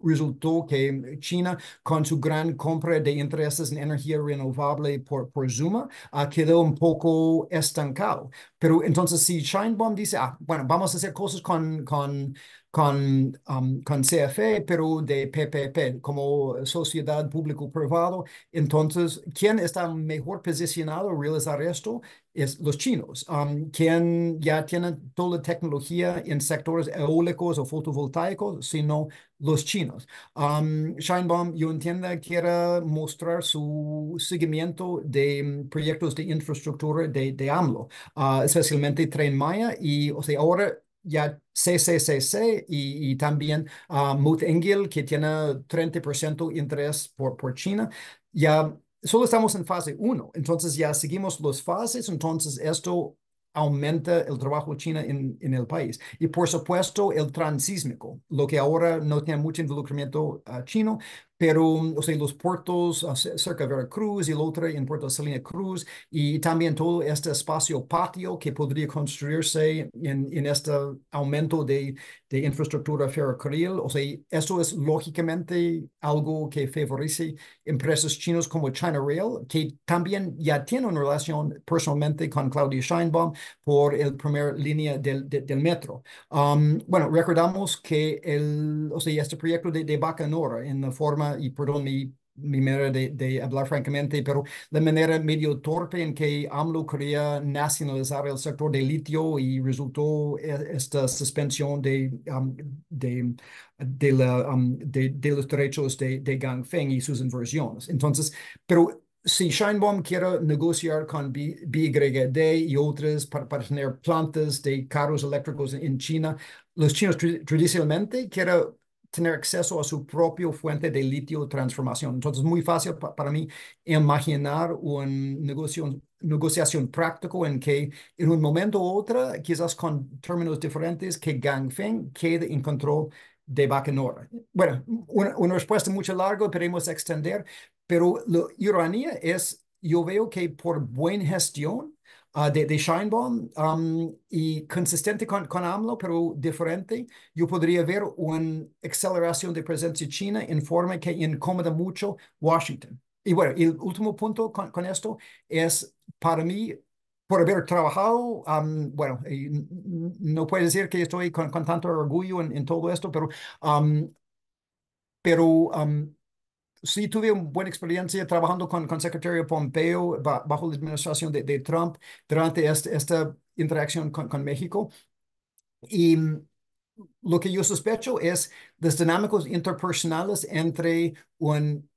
resultó que China, con su gran compra de intereses en energía renovable por, por Zuma, uh, quedó un poco estancado. Pero entonces si Sheinbaum dice, ah, bueno, vamos a hacer cosas con, con con, um, con CFE, pero de PPP, como sociedad público-privado. Entonces, ¿quién está mejor posicionado a realizar esto? Es los chinos, um, quien ya tienen toda la tecnología en sectores eólicos o fotovoltaicos, sino los chinos. Um, Scheinbaum, yo entiendo, quiere mostrar su seguimiento de proyectos de infraestructura de, de AMLO, uh, especialmente Tren Maya, y o sea, ahora ya CCCC y, y también uh, Mut Engel, que tiene 30% interés por, por China, ya solo estamos en fase 1, entonces ya seguimos las fases, entonces esto aumenta el trabajo chino en, en, el país. Y por supuesto, el transísmico, lo que ahora no tiene mucho involucramiento uh, chino, pero, o sea, los puertos uh, cerca de Veracruz y el otro en Puerto Salina Cruz, y también todo este espacio patio que podría construirse en, en este aumento de, de infraestructura ferrocarril. O sea, eso es lógicamente algo que favorece empresas chinas como China Rail, que también ya tiene una relación personalmente con Claudia Scheinbaum por el primer línea del, del metro. Um, bueno, recordamos que el, o sea, este proyecto de, de Bacanora en la forma y perdón mi, mi manera de, de, hablar francamente, pero la manera medio torpe en que AMLO quería nacionalizar el sector de litio y resultó e, esta suspensión de, um, de, de, la, um, de, de, los derechos de, de Gang Feng y sus inversiones. Entonces, pero si Scheinbaum quiere negociar con BYD y otras para, para, tener plantas de carros eléctricos en China, los chinos tradicionalmente quieren tener acceso a su propia fuente de litio transformación. Entonces, es muy fácil para mí imaginar un negocio, negociación práctico en que en un momento u otro, quizás con términos diferentes, que Gangfeng quede en control de Bacanora. Bueno, una, una respuesta mucho larga, queremos extender, pero la ironía es, yo veo que por buena gestión, uh, de, de Scheinbaum um, y consistente con, con AMLO, pero diferente, yo podría ver una aceleración de presencia china en forma que incomoda mucho Washington. Y bueno, el último punto con, con esto es, para mí, por haber trabajado, um, bueno, no puedo decir que estoy con, con tanto orgullo en, en, todo esto, pero, um, pero sí tuve una buena experiencia trabajando con, con secretario Pompeo bajo la administración de, de Trump durante este, esta interacción con, con, México. Y lo que yo sospecho es las dinámicas interpersonales entre un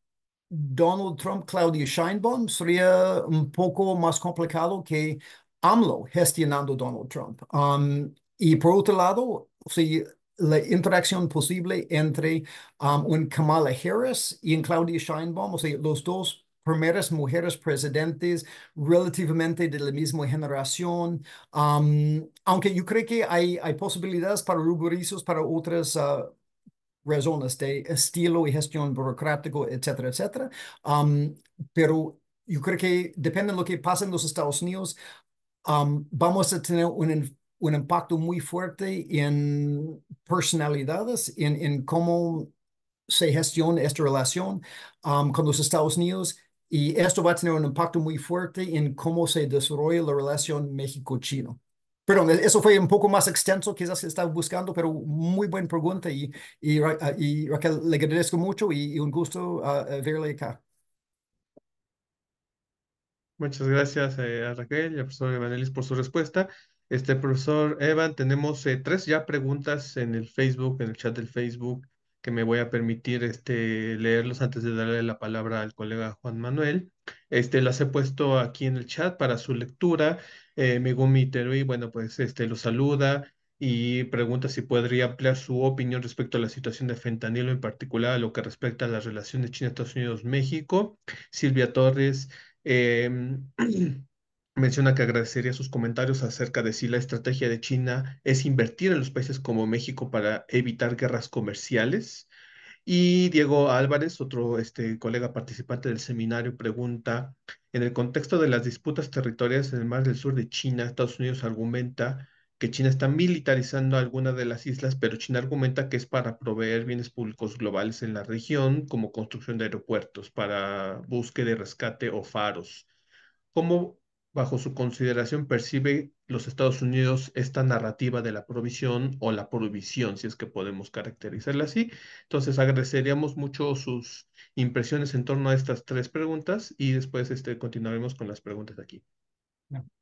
Donald Trump, Claudia Scheinbaum, sería un poco más complicado que AMLO gestionando Donald Trump. Um, y por otro lado, si la interacción posible entre um, un Kamala Harris y un Claudia Scheinbaum, o sea, los dos primeras mujeres presidentes relativamente de la misma generación, um, aunque yo creo que hay, hay posibilidades para ruborizos para otras uh, razones de estilo y gestión burocrático, etcétera, etcétera. Um, pero yo creo que depende de lo que pasa en los Estados Unidos, um, vamos a tener un un impacto muy fuerte en personalidades, en, en cómo se gestiona esta relación um, con los Estados Unidos y esto va a tener un impacto muy fuerte en cómo se desarrolla la relación México-Chino. Perdón, eso fue un poco más extenso, quizás estaba buscando, pero muy buena pregunta y, y, y Raquel, le agradezco mucho y, y un gusto uh, verle acá. Muchas gracias eh, a Raquel y al profesor Evanelis por su respuesta. Este profesor Evan, tenemos eh, tres ya preguntas en el Facebook, en el chat del Facebook, que me voy a permitir este, leerlos antes de darle la palabra al colega Juan Manuel. Este, las he puesto aquí en el chat para su lectura. Eh, Megumi Terui, bueno, pues este, lo saluda. y pregunta si podría ampliar su opinión respecto a la situación de fentanilo, en particular a lo que respecta a las relaciones China-Estados Unidos-México. Silvia Torres em, menciona que agradecería sus comentarios acerca de si la estrategia de China es invertir en los países como México para evitar guerras comerciales. Y Diego Álvarez, otro este, colega participante del seminario, pregunta, en el contexto de las disputas territoriales en el Mar del Sur de China, Estados Unidos argumenta que China está militarizando algunas de las islas, pero China argumenta que es para proveer bienes públicos globales en la región, como construcción de aeropuertos, para búsqueda y rescate o faros. ¿Cómo, bajo su consideración, percibe los Estados Unidos esta narrativa de la provisión o la provisión, si es que podemos caracterizarla así? Entonces, agradeceríamos mucho sus impresiones en torno a estas tres preguntas y después este, continuaremos con las preguntas aquí.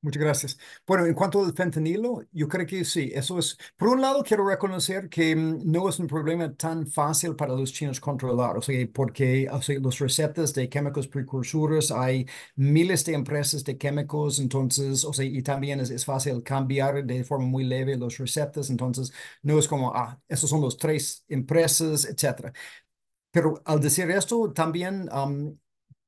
Muchas gracias. Bueno, en cuanto al fentanilo, yo creo que sí, eso es, por un lado quiero reconocer que mm, no es un problema tan fácil para los chinos controlar, o sea, porque o sea, los recetas de químicos precursores, hay miles de empresas de químicos, entonces, o sea, y también es, es fácil cambiar de forma muy leve los recetas, entonces no es como, ah, esos son los tres empresas, etcétera. Pero al decir esto, también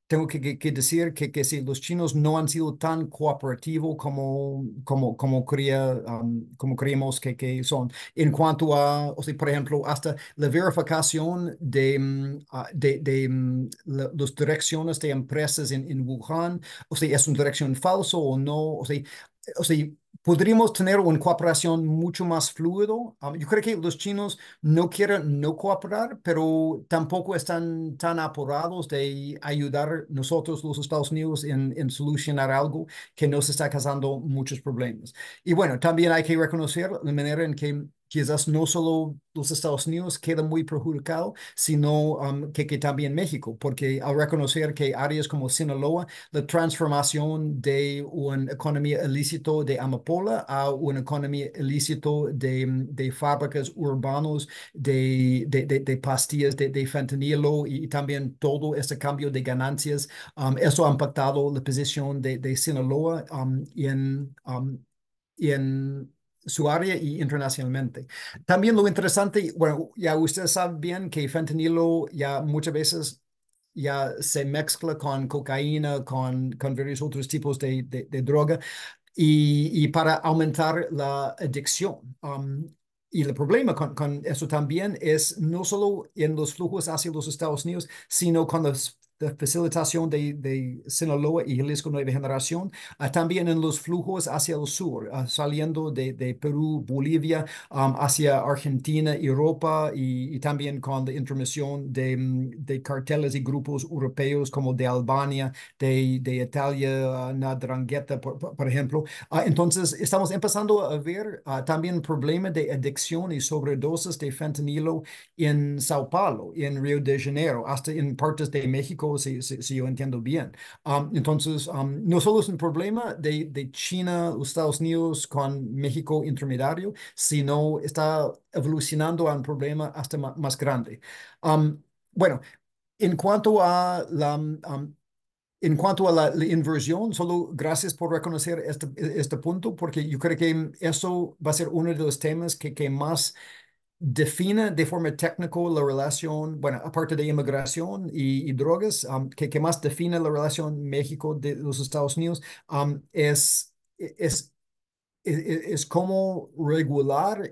tengo que, decir que, si los chinos no han sido tan cooperativos como, como creemos que, son. En cuanto a, por ejemplo, hasta la verificación de, mm, ah, mm, las direcciones de empresas en, Wuhan, o sea, es una dirección falso o no, podríamos tener una cooperación mucho más fluido. Um, yo creo que los chinos no quieren no cooperar, pero tampoco están tan apurados de ayudar nosotros, los Estados Unidos, en, en solucionar algo que nos está causando muchos problemas. Y bueno, también hay que reconocer la manera en que quizás no solo los Estados Unidos quedan muy perjudicados, sino um, que, que, también México, porque al reconocer que áreas como Sinaloa, la transformación de una economía ilícito de amapola a una economía ilícito de, de fábricas urbanos de, de, de, pastillas de, de fentanilo y, también todo ese cambio de ganancias, um, eso ha impactado la posición de, de Sinaloa um, en, y en su área y internacionalmente. También lo interesante, bueno, ya ustedes saben que fentanilo ya muchas veces ya se mezcla con cocaína, con, con varios otros tipos de, de, droga y, y, para aumentar la adicción. Um, y el problema con, con, eso también es no solo en los flujos hacia los Estados Unidos, sino con los de facilitación de, de Sinaloa y Jalisco Nueva Generación, uh, también en los flujos hacia el sur, uh, saliendo de, de, Perú, Bolivia, um, hacia Argentina, Europa y, también con la intermisión de, mm, de, carteles y grupos europeos como de Albania, de, Italia, uh, Nadrangheta, por, por, ejemplo. entonces, estamos empezando a ver también problema de adicción y sobredosis de fentanilo en Sao Paulo, en Río de Janeiro, hasta en partes de México si, si, yo entiendo bien. Um, entonces, um, no solo es un problema de, de China, Estados Unidos con México intermediario, sino está evolucionando a un problema hasta más, grande. Um, bueno, en cuanto a la... En cuanto a la, inversión, solo gracias por reconocer este, este punto, porque yo creo que eso va a ser uno de los temas que, que más define de forma técnica la relación, bueno, aparte de inmigración y, drogas, um, que, que, más define la relación México de los Estados Unidos es, es es, cómo regular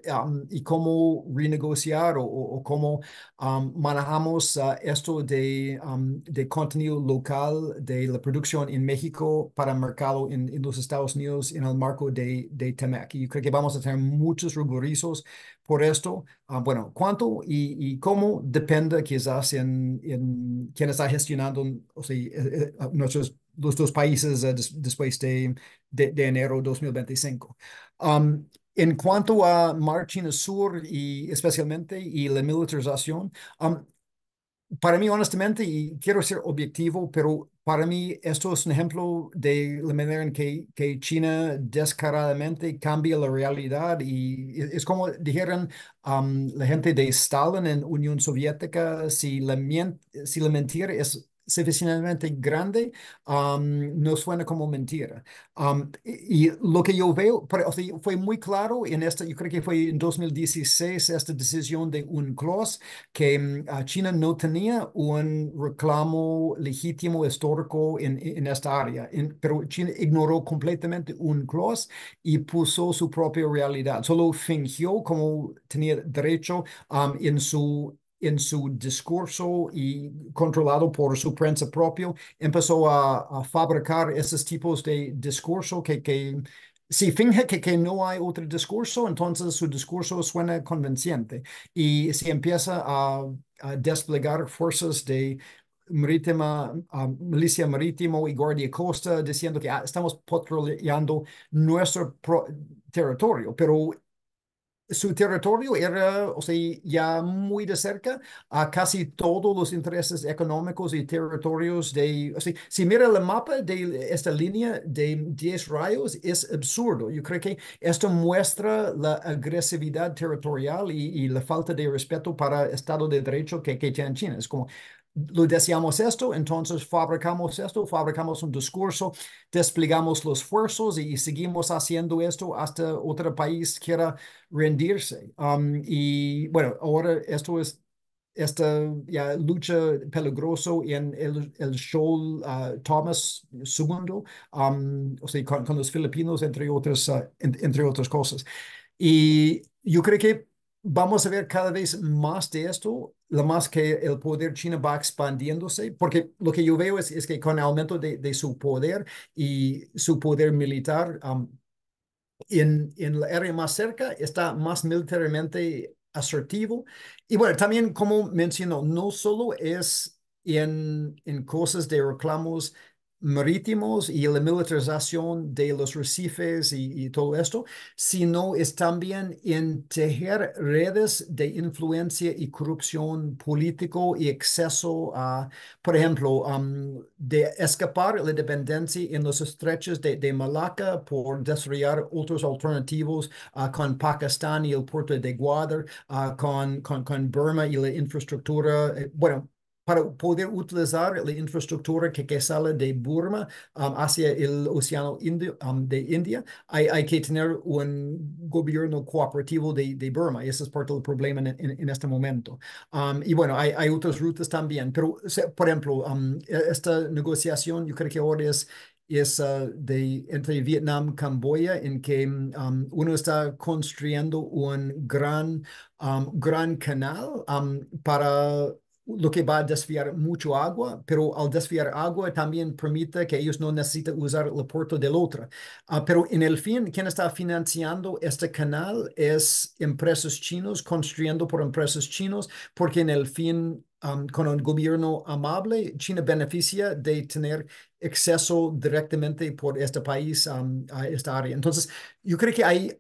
y cómo renegociar o, cómo um, manejamos uh, esto de, de contenido local de la producción en México para el mercado en, los Estados Unidos en el marco de, de TEMEC. Y creo que vamos a tener muchos rigurizos por esto. Uh, bueno, cuánto y, y, cómo depende quizás en, en quién está gestionando o sea, eh, eh, nuestros los dos países uh, después de, de, de, enero 2025. Um, en cuanto a Mar China Sur y especialmente y la militarización, um, para mí honestamente, y quiero ser objetivo, pero para mí esto es un ejemplo de la manera en que, China descaradamente cambia la realidad y es como dijeron um, la gente de Stalin en Unión Soviética, si la, si la mentira es suficientemente grande, um, no suena como mentira. Um, y, y, lo que yo veo, pero, o sea, fue muy claro en esta, yo creo que fue en 2016, esta decisión de UNCLOS, que uh, China no tenía un reclamo legítimo histórico en, en esta área, en, pero China ignoró completamente UNCLOS y puso su propia realidad. Solo fingió como tenía derecho um, en su en su discurso y controlado por su prensa propio, empezó a, a fabricar esos tipos de discurso que, que si finge que, que, no hay otro discurso, entonces su discurso suena convincente. Y si empieza a, a desplegar fuerzas de marítima, uh, milicia marítimo y guardia costa diciendo que ah, estamos patrullando nuestro territorio, pero su territorio era, o sea, ya muy de cerca a casi todos los intereses económicos y territorios de, o sea, si mira el mapa de esta línea de 10 rayos, es absurdo. Yo creo que esto muestra la agresividad territorial y, la falta de respeto para el Estado de Derecho que, que tiene China. Es como, lo deseamos esto, entonces fabricamos esto, fabricamos un discurso, desplegamos los esfuerzos y, seguimos haciendo esto hasta otro país quiera rendirse. Um, y bueno, ahora esto es esta ya, lucha peligroso en el, el show uh, Thomas II, um, o sea, con, los filipinos, entre otras, uh, entre otras cosas. Y yo creo que vamos a ver cada vez más de esto, lo más que el poder chino va expandiéndose, porque lo que yo veo es, es que con el aumento de, de, su poder y su poder militar, um, en, en la área más cerca está más militarmente asertivo. Y bueno, también como mencionó, no solo es en, en cosas de reclamos marítimos y la militarización de los recifes y, todo esto, sino es también en tejer redes de influencia y corrupción político y exceso a, por ejemplo, de escapar la dependencia en los estrechos de, de Malaca por desarrollar otros alternativos uh, con Pakistán y el puerto de Gwadar, uh, con, con, con Burma y la infraestructura, eh, bueno, para poder utilizar la infraestructura que, que sale de Burma um, hacia el océano Indio, um, de India, hay, que tener un gobierno cooperativo de, Burma. Y ese es parte del problema en, este momento. Um, y bueno, hay, otras rutas también. Pero, por ejemplo, um, e, esta negociación, yo creo que ahora es es uh, de entre Vietnam y Camboya en que uno está construyendo un gran, canal para lo que va a desviar mucho agua, pero al desviar agua también permite que ellos no necesiten usar el puerto del otro. Uh, pero en el fin, quien está financiando este canal es empresas chinos, construyendo por empresas chinos, porque en el fin, um, con un gobierno amable, China beneficia de tener acceso directamente por este país um, a esta área. Entonces, yo creo que hay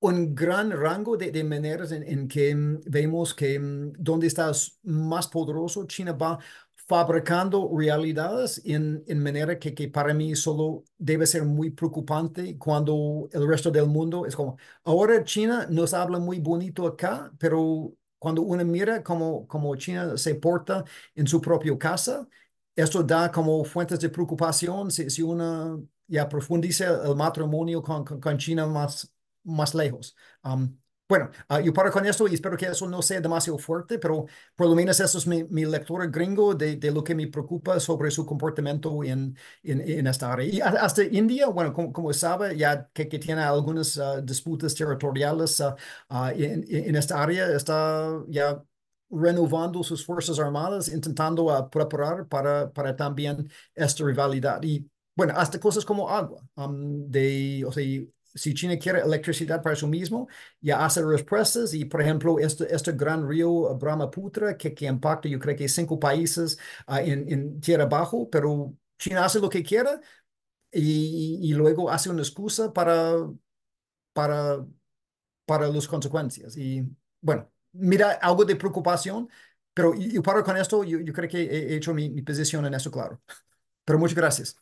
un gran rango de, de maneras en, en, que mm, vemos que mm, donde estás más poderoso, China va fabricando realidades en, en manera que, que, para mí solo debe ser muy preocupante cuando el resto del mundo es como, ahora China nos habla muy bonito acá, pero cuando uno mira cómo, cómo China se porta en su propia casa, esto da como fuentes de preocupación. Si, si uno ya profundiza el matrimonio con, con, con China más más lejos. Um, bueno, uh, yo paro con esto y espero que eso no sea demasiado fuerte, pero por lo menos eso es mi, mi lectura gringo de, de, lo que me preocupa sobre su comportamiento en, en, en esta área. Y hasta India, bueno, como, como sabe, ya que, que tiene algunas uh, disputas territoriales uh, en, en, esta área, está ya renovando sus fuerzas armadas, intentando preparar para, para también esta rivalidad. Y bueno, hasta cosas como agua, um, de, o sea, si China quiere electricidad para su mismo, ya hace respuestas y, por ejemplo, este, este gran río Brahmaputra que, que impacta, yo creo que cinco países uh, en, en, tierra abajo, pero China hace lo que quiera y, y, luego hace una excusa para, para, para las consecuencias. Y bueno, mira, algo de preocupación, pero y, paro con esto, yo, yo, creo que he hecho mi, mi posición en eso claro. Pero muchas gracias.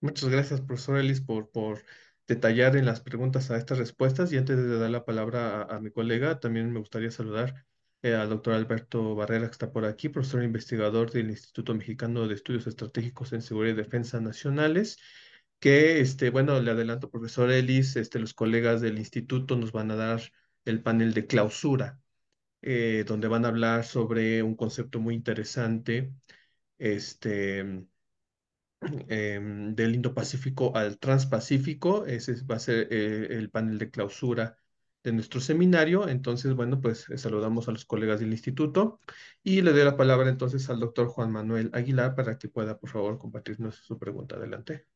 Muchas gracias, profesor Ellis, por, por detallar en las preguntas a estas respuestas. Y antes de dar la palabra a, mi colega, también me gustaría saludar eh, al doctor Alberto Barrera, que está por aquí, profesor investigador del Instituto Mexicano de Estudios Estratégicos en Seguridad y Defensa Nacionales, que, este, bueno, le adelanto, profesor Ellis, este, los colegas del instituto nos van a dar el panel de clausura, eh, donde van a hablar sobre un concepto muy interesante, este, em, del Indo-Pacífico al Transpacífico. Ese va a ser eh, el panel de clausura de nuestro seminario. Entonces, bueno, pues eh, saludamos a los colegas del instituto y le doy la palabra entonces al doctor Juan Manuel Aguilar para que pueda, por favor, compartirnos su pregunta. Adelante.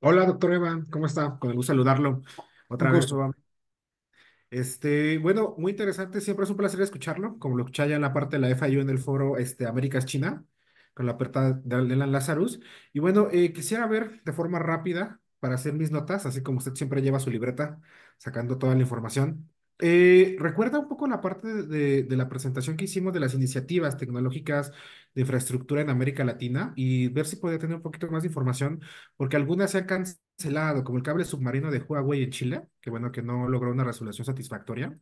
Hola, doctor Eva, ¿cómo está? Con el gusto saludarlo otra Un vez. gusto. Este, bueno, muy interesante, siempre es un placer escucharlo, como lo escuché ya en la parte de la FIU en el foro este, Américas China, con la apertura de Alan Lazarus. Y bueno, eh, quisiera ver de forma rápida para hacer mis notas, así como usted siempre lleva su libreta, sacando toda la información. Eh, recuerda un poco la parte de, la presentación que hicimos de las iniciativas tecnológicas de infraestructura en América Latina y ver si podía tener un poquito más de información, porque algunas se han cancelado, como el cable submarino de Huawei en Chile, que bueno, que no logró una resolución satisfactoria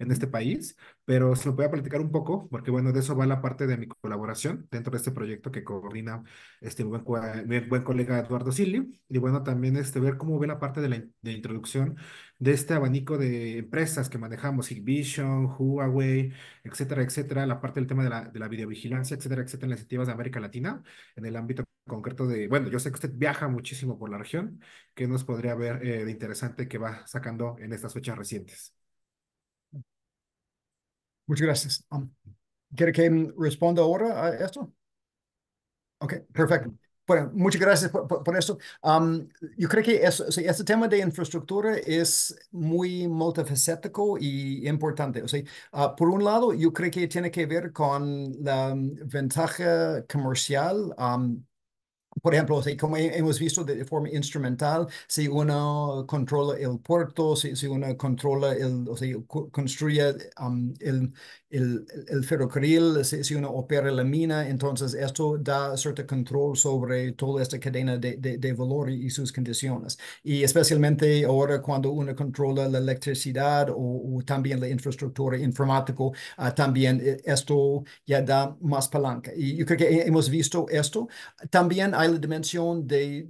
en este país, pero se me puede platicar un poco, porque bueno, de eso va la parte de mi colaboración dentro de este proyecto que coordina este buen, mi buen colega Eduardo Silli, y bueno, también este, ver cómo ve la parte de la introducción de este abanico de empresas que manejamos, Hikvision, Huawei, etcétera, etcétera, la parte del tema de la, de la videovigilancia, etcétera, etcétera, en las iniciativas de América Latina, en el ámbito concreto de, bueno, yo sé que usted viaja muchísimo por la región, ¿qué nos podría ver eh, de interesante que va sacando en estas fechas recientes? Muchas gracias. Um, ¿Quiere que responda ahora a esto? Ok, perfecto. Bueno, muchas gracias por, por, por esto. Um, yo creo que eso, sea, este tema de infraestructura es muy multifacético y importante. O sea, uh, por un lado, yo creo que tiene que ver con la um, ventaja comercial. Um, por ejemplo, como hemos visto de forma instrumental, si uno controla el puerto, si, si uno controla el, o sea, construye um, el, el, el, ferrocarril, si, si, uno opera la mina, entonces esto da cierto control sobre toda esta cadena de, de, de, valor y sus condiciones. Y especialmente ahora cuando uno controla la electricidad o, o también la infraestructura informática, uh, también eh, esto ya da más palanca. Y yo creo que hemos visto esto. También hay la dimensión de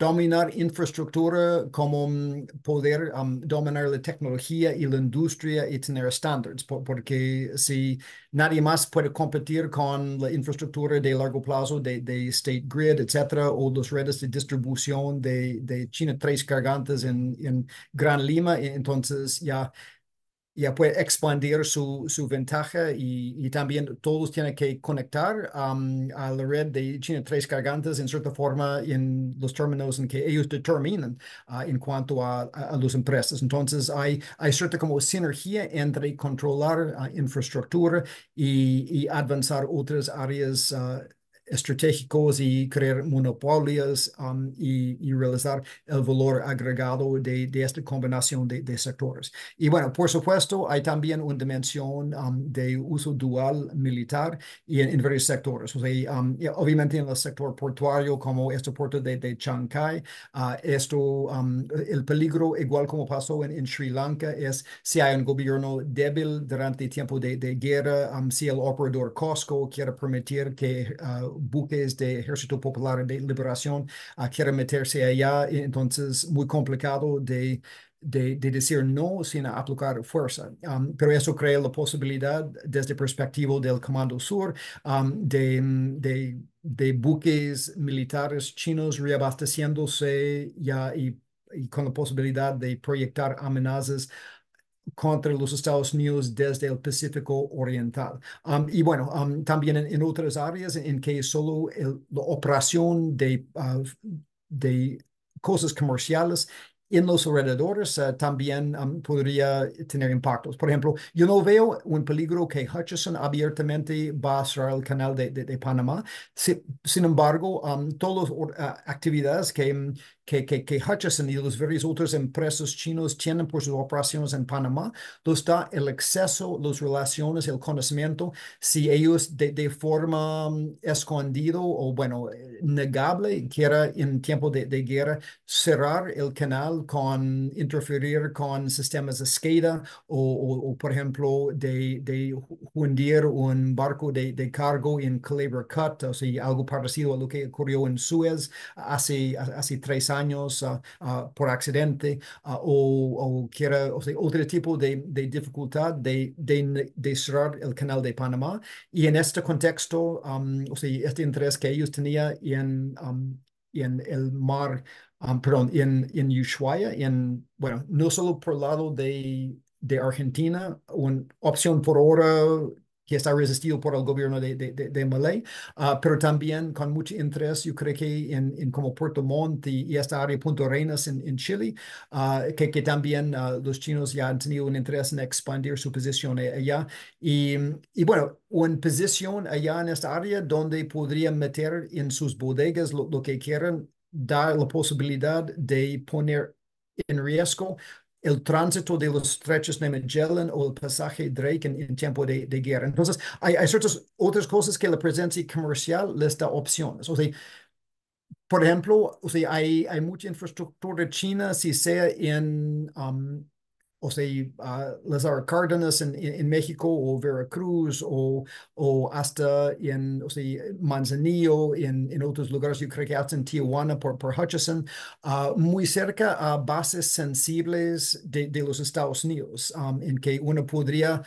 dominar infraestructura como um, poder dominar la tecnología y la industria y tener estándares, por, porque si nadie más puede competir con la infraestructura de largo plazo de, State Grid, etcétera, o las redes de distribución de, China Tres Cargantes en, en Gran Lima, entonces ya ya puede expandir su, su ventaja y, y, también todos tienen que conectar um, a la red de China Tres Cargantes en cierta forma en los términos en que ellos determinan uh, en cuanto a, a, las empresas. Entonces hay, hay cierta como sinergia entre controlar uh, infraestructura y, y, avanzar otras áreas uh, estratégicos y crear monopolios um, y, y, realizar el valor agregado de, de esta combinación de, de, sectores. Y bueno, por supuesto, hay también una dimensión um, de uso dual militar y en, en varios sectores. O sea, um, obviamente en el sector portuario, como este puerto de, de Chancay, uh, esto, el peligro, igual como pasó en, en, Sri Lanka, es si hay un gobierno débil durante tiempo de, guerra, si el operador Costco quiere permitir que uh, buques de Ejército Popular de Liberación quieren meterse allá, entonces muy complicado de, de, de, decir no sin aplicar fuerza. Um, pero eso crea la posibilidad desde perspectiva del Comando Sur um, de, de, de, buques militares chinos reabasteciéndose ya y, y con la posibilidad de proyectar amenazas contra los Estados Unidos desde el Pacífico Oriental. Um, y bueno, um, también en, otras áreas en que solo la operación de, uh, de cosas comerciales en los alrededores uh, también um, podría tener impactos. Por ejemplo, yo no veo un peligro que Hutchison abiertamente va a cerrar el canal de, de, Panamá. Si, sin embargo, um, todas las uh, actividades que, que, que, que Hutchison y los varios otros empresas chinos tienen por sus operaciones en Panamá, los da el acceso, las relaciones, el conocimiento, si ellos de, de forma um, escondido o, bueno, negable, quiera en tiempo de, de, guerra, cerrar el canal con interferir con sistemas de SCADA o, o, por ejemplo, de, de hundir un barco de, de cargo en Cleaver Cut, o sea, algo parecido a lo que ocurrió en Suez hace, hace tres años uh, uh, por accidente, uh, o, o quiera, o sea, otro tipo de, de dificultad de, de, de, cerrar el canal de Panamá. Y en este contexto, um, o sea, este interés que ellos tenían en, um, en el mar, um, perdón, en, en Ushuaia, en, bueno, no solo por el lado de de Argentina, una opción por ahora que está resistido por el gobierno de, de, de, Malay, uh, pero también con mucho interés, yo creo que en, en como Puerto Montt y, y, esta área Punto Arenas en, en Chile, uh, que, que, también uh, los chinos ya han tenido un interés en expandir su posición allá. Y, y bueno, una posición allá en esta área donde podrían meter en sus bodegas lo, lo que quieran, dar la posibilidad de poner en riesgo el tránsito de los estrechos de Magellan o el pasaje Drake en, en tiempo de, de, guerra. Entonces, hay, hay, ciertas otras cosas que la presencia comercial les da opciones. O sea, por ejemplo, o sea, hay, hay mucha infraestructura china, si sea en um, o sea, uh, Lázaro Cárdenas en, en, México o Veracruz o, o hasta en o sea, Manzanillo, en, en otros lugares, yo creo que hasta en Tijuana por, por Hutchison, uh, muy cerca a bases sensibles de, de los Estados Unidos, um, en que uno podría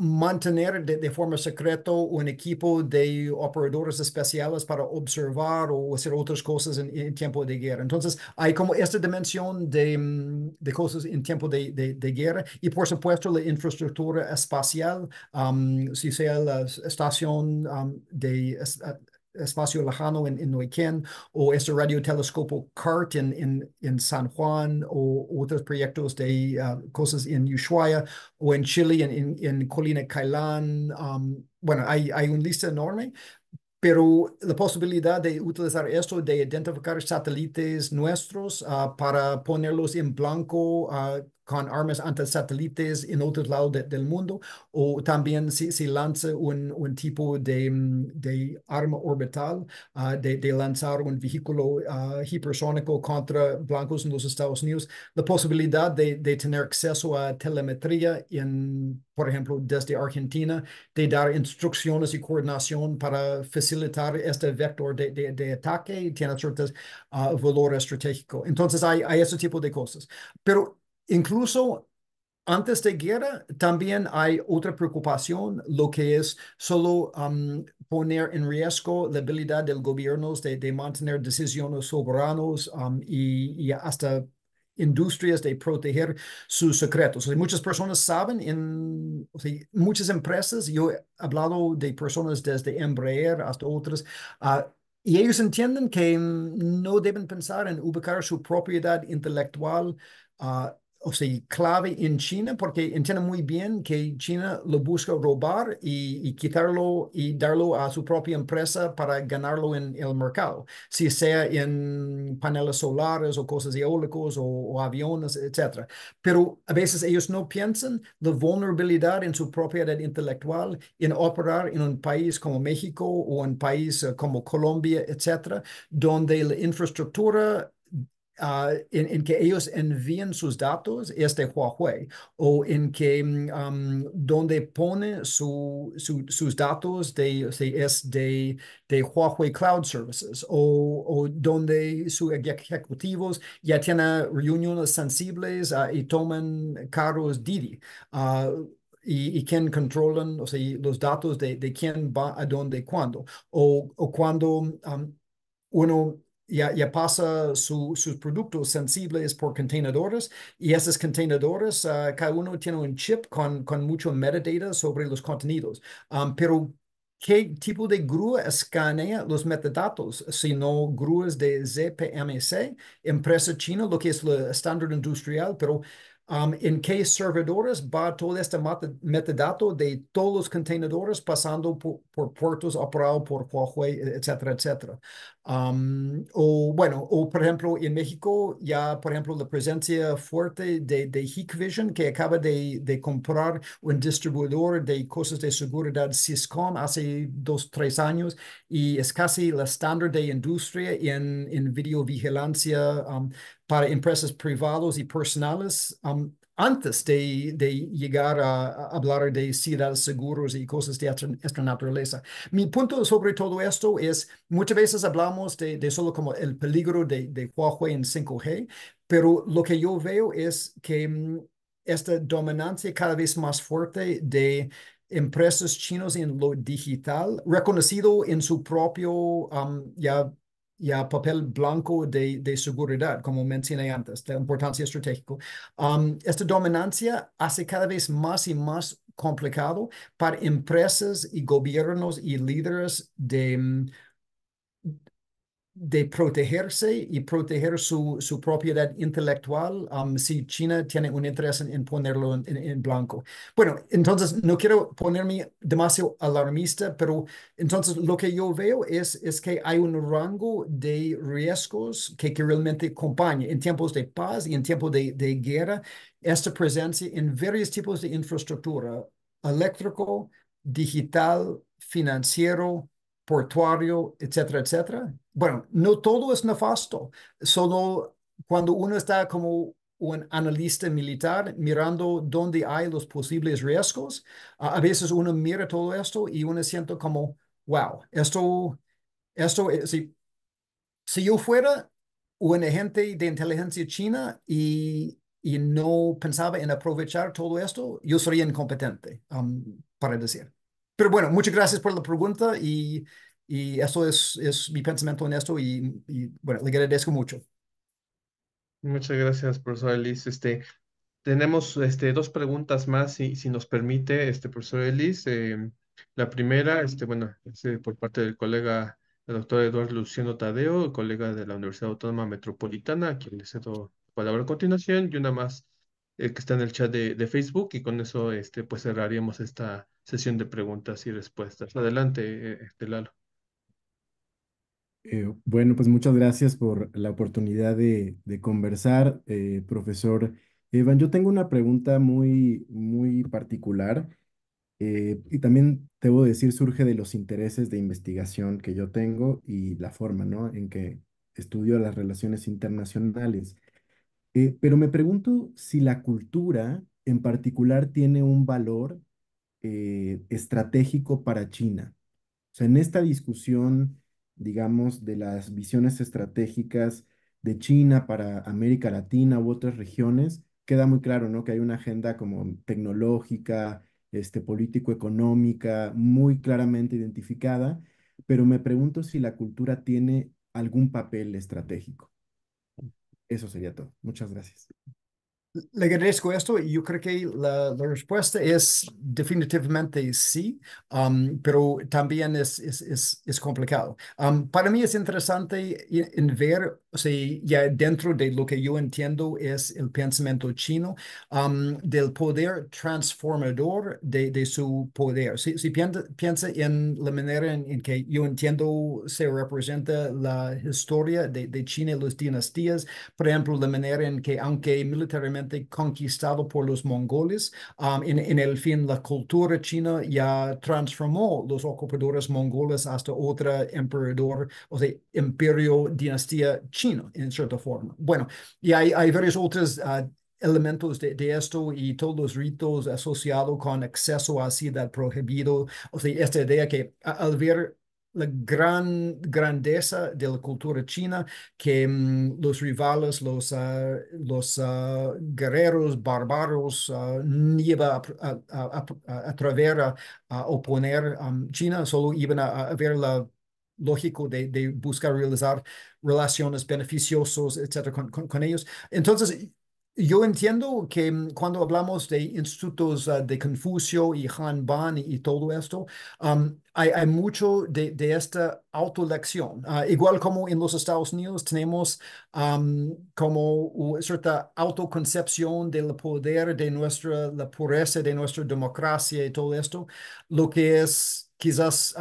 mantener de, de, forma secreta un equipo de operadores especiales para observar o hacer otras cosas en, en tiempo de guerra. Entonces, hay como esta dimensión de, mm, de cosas en tiempo de, de, guerra y, por supuesto, la infraestructura espacial, si sea la estación de espacio lejano en, en Neuquén o este radiotelescopio CART en, en, en, San Juan o otros proyectos de uh, cosas en Ushuaia o en Chile, en, en, Colina Cailán. Um, bueno, hay, hay una lista enorme, pero la posibilidad de utilizar esto, de identificar satélites nuestros uh, para ponerlos en blanco uh, con armas antisatélites en otros lados del mundo, o también si, si lanza un, un tipo de, mm, de, arma orbital, uh, de, de, lanzar un vehículo uh, hipersónico contra blancos en los Estados Unidos, la posibilidad de, de tener acceso a telemetría en, por ejemplo, desde Argentina, de dar instrucciones y coordinación para facilitar este vector de, de, de ataque, tiene ciertos uh, valor estratégico. Entonces hay, hay ese tipo de cosas. Pero Incluso antes de guerra también hay otra preocupación, lo que es solo um, poner en riesgo la habilidad del gobierno de, de mantener decisiones soberanos um, y, hasta industrias de proteger sus secretos. muchas personas saben, en muchas empresas, yo he hablado de personas desde Embraer hasta otras, uh, y ellos entienden que no deben pensar en ubicar su propiedad intelectual uh, o sea, clave en China porque entiende muy bien que China lo busca robar y, quitarlo y darlo a su propia empresa para ganarlo en el mercado, si sea en paneles solares o cosas eólicos o, aviones, etc. Pero a veces ellos no piensan la vulnerabilidad en su propiedad intelectual en operar en un país como México o un país eh, como Colombia, etc., donde la infraestructura Uh, en, que ellos envíen sus datos es de Huawei o en que um, donde pone su, su, sus datos de, es de, de Huawei Cloud Services o, o donde sus ejecutivos ya tienen reuniones sensibles uh, y toman carros Didi. Uh, y, y quién controlan o sea, los datos de, de quién va a dónde, cuándo. O, o cuando uno ya, ya pasa su, sus productos sensibles por contenedores y esos contenedores, uh, cada uno tiene un chip con, con mucho metadata sobre los contenidos. Um, pero, ¿qué tipo de grúa escanea los metadatos? Si no grúas de ZPMC, empresa china, lo que es el estándar industrial, pero um, en qué servidores va todo este metadato de todos los contenedores pasando por, por puertos operados por Huawei, etcétera, etcétera. Um, o bueno, o por ejemplo, en México ya, por ejemplo, la presencia fuerte de, de Hikvision, que acaba de, de comprar un distribuidor de cosas de seguridad Ciscom hace dos, tres años y es casi el estándar de industria en, en videovigilancia um, para empresas privadas y personales. Um, antes de, de llegar a, a, hablar de ciudades seguros y cosas de esta, naturaleza. Mi punto sobre todo esto es, muchas veces hablamos de, de solo como el peligro de, de, Huawei en 5G, pero lo que yo veo es que um, esta dominancia cada vez más fuerte de empresas chinas en lo digital, reconocido en su propio um, ya ya papel blanco de, de, seguridad, como mencioné antes, de importancia estratégica. Um, esta dominancia hace cada vez más y más complicado para empresas y gobiernos y líderes de, de protegerse y proteger su, su propiedad intelectual um, si China tiene un interés en, ponerlo en, en, blanco. Bueno, entonces no quiero ponerme demasiado alarmista, pero entonces lo que yo veo es, es que hay un rango de riesgos que, que realmente acompaña en tiempos de paz y en tiempos de, de guerra esta presencia en varios tipos de infraestructura, eléctrico, digital, financiero, portuario, etcétera, etcétera. Bueno, no todo es nefasto, solo cuando uno está como un analista militar mirando dónde hay los posibles riesgos, a veces uno mira todo esto y uno siente como, wow, esto, esto, si, si yo fuera un agente de inteligencia china y, y no pensaba en aprovechar todo esto, yo sería incompetente, um, para decir. Pero bueno, muchas gracias por la pregunta y, y eso es, es mi pensamiento en esto y, y, bueno, le agradezco mucho. Muchas gracias, profesor Elis. Este, tenemos este, dos preguntas más, si, si nos permite, este, profesor Elis. Eh, la primera, este, bueno, es eh, por parte del colega, el doctor Eduardo Luciano Tadeo, colega de la Universidad Autónoma Metropolitana, a quien le cedo la palabra a continuación, y una más eh, que está en el chat de, de, Facebook, y con eso este, pues cerraríamos esta sesión de preguntas y respuestas. Adelante, este, Lalo. Eh, bueno, pues muchas gracias por la oportunidad de, de conversar, eh, profesor Evan. Yo tengo una pregunta muy, muy particular eh, y también debo decir surge de los intereses de investigación que yo tengo y la forma, ¿no? en que estudio las relaciones internacionales. pero me pregunto si la cultura en particular tiene un valor estratégico para China. O sea, en esta discusión digamos, de las visiones estratégicas de China para América Latina u otras regiones, queda muy claro, ¿no? Que hay una agenda como tecnológica, este, político-económica, muy claramente identificada, pero me pregunto si la cultura tiene algún papel estratégico. Eso sería todo. Muchas gracias. Le agradezco esto yo creo que la, la respuesta es definitivamente sí, um, pero también es, es, es, es complicado. Um, para mí es interesante en ver, o sea, ya dentro de lo que yo entiendo es el pensamiento chino, um, del poder transformador de, de su poder. Si, si piensa, piensa, en la manera en, que yo entiendo se representa la historia de, de China y las dinastías, por ejemplo, la manera en que aunque militarmente conquistado por los mongoles. Um, en, en, el fin, la cultura china ya transformó los ocupadores mongoles hasta otro emperador, o sea, imperio, dinastía chino, en cierta forma. Bueno, y hay, hay varios otros uh, elementos de, de, esto y todos los ritos asociados con acceso a ciudad prohibido. O sea, esta idea que al ver la gran grandeza de la cultura china que um, los rivales, los, uh, los uh, guerreros bárbaros uh, iban a, a, a, a, atrever a, oponer um, China, solo iban a, ver la lógico de, de, buscar realizar relaciones beneficiosas, etcétera, con, con, ellos. Entonces, yo entiendo que mm, cuando hablamos de institutos uh, de Confucio y Han y, y todo esto, hay, hay, mucho de, de esta autolección. Uh, igual como en los Estados Unidos tenemos um, como cierta autoconcepción del poder de nuestra, la pureza de nuestra democracia y todo esto, lo que es quizás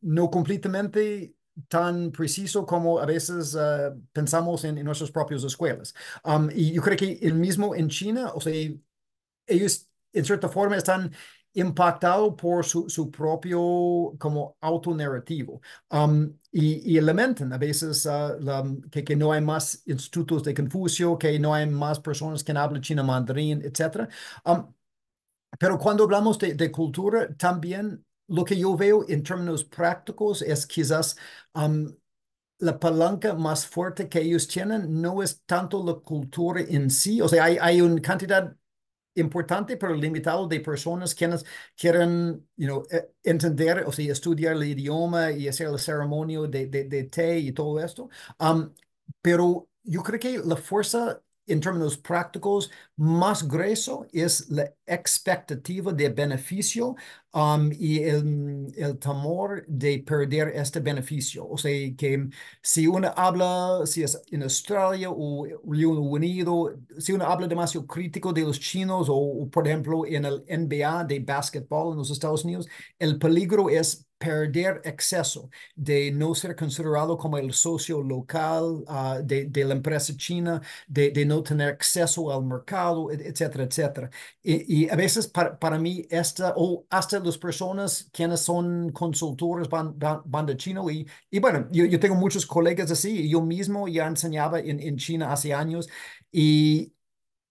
no completamente tan preciso como a veces uh, pensamos en, en, nuestras propias escuelas. Um, y yo creo que el mismo en China, o sea, ellos en cierta forma están impactados por su, su propio como autonarrativo um, y, y lamentan a veces uh, la, que, que no hay más institutos de Confucio, que no hay más personas que hablan chino mandarín, etc. Um, pero cuando hablamos de, de cultura, también lo que yo veo en términos prácticos es quizás um, la palanca más fuerte que ellos tienen no es tanto la cultura en sí, o sea, hay, hay una cantidad importante pero limitado de personas quienes quieren you know, e, entender, o sea, estudiar el idioma y hacer el ceremonia de, de, de té y todo esto. Um, pero yo creo que la fuerza en términos prácticos, más grueso es la expectativa de beneficio um, y el, el, temor de perder este beneficio. O sea, que si uno habla, si es en Australia o Reino Unido, si uno habla demasiado crítico de los chinos o, por ejemplo, en el NBA de básquetbol en los Estados Unidos, el peligro es perder exceso, de no ser considerado como el socio local uh, de, de, la empresa china, de, de, no tener acceso al mercado, etcétera, etcétera. Y, a veces para, para, mí, esta, o hasta las personas quienes son consultores van, van, van de chino, y, y bueno, yo, yo, tengo muchos colegas así, yo mismo ya enseñaba en, en China hace años, y,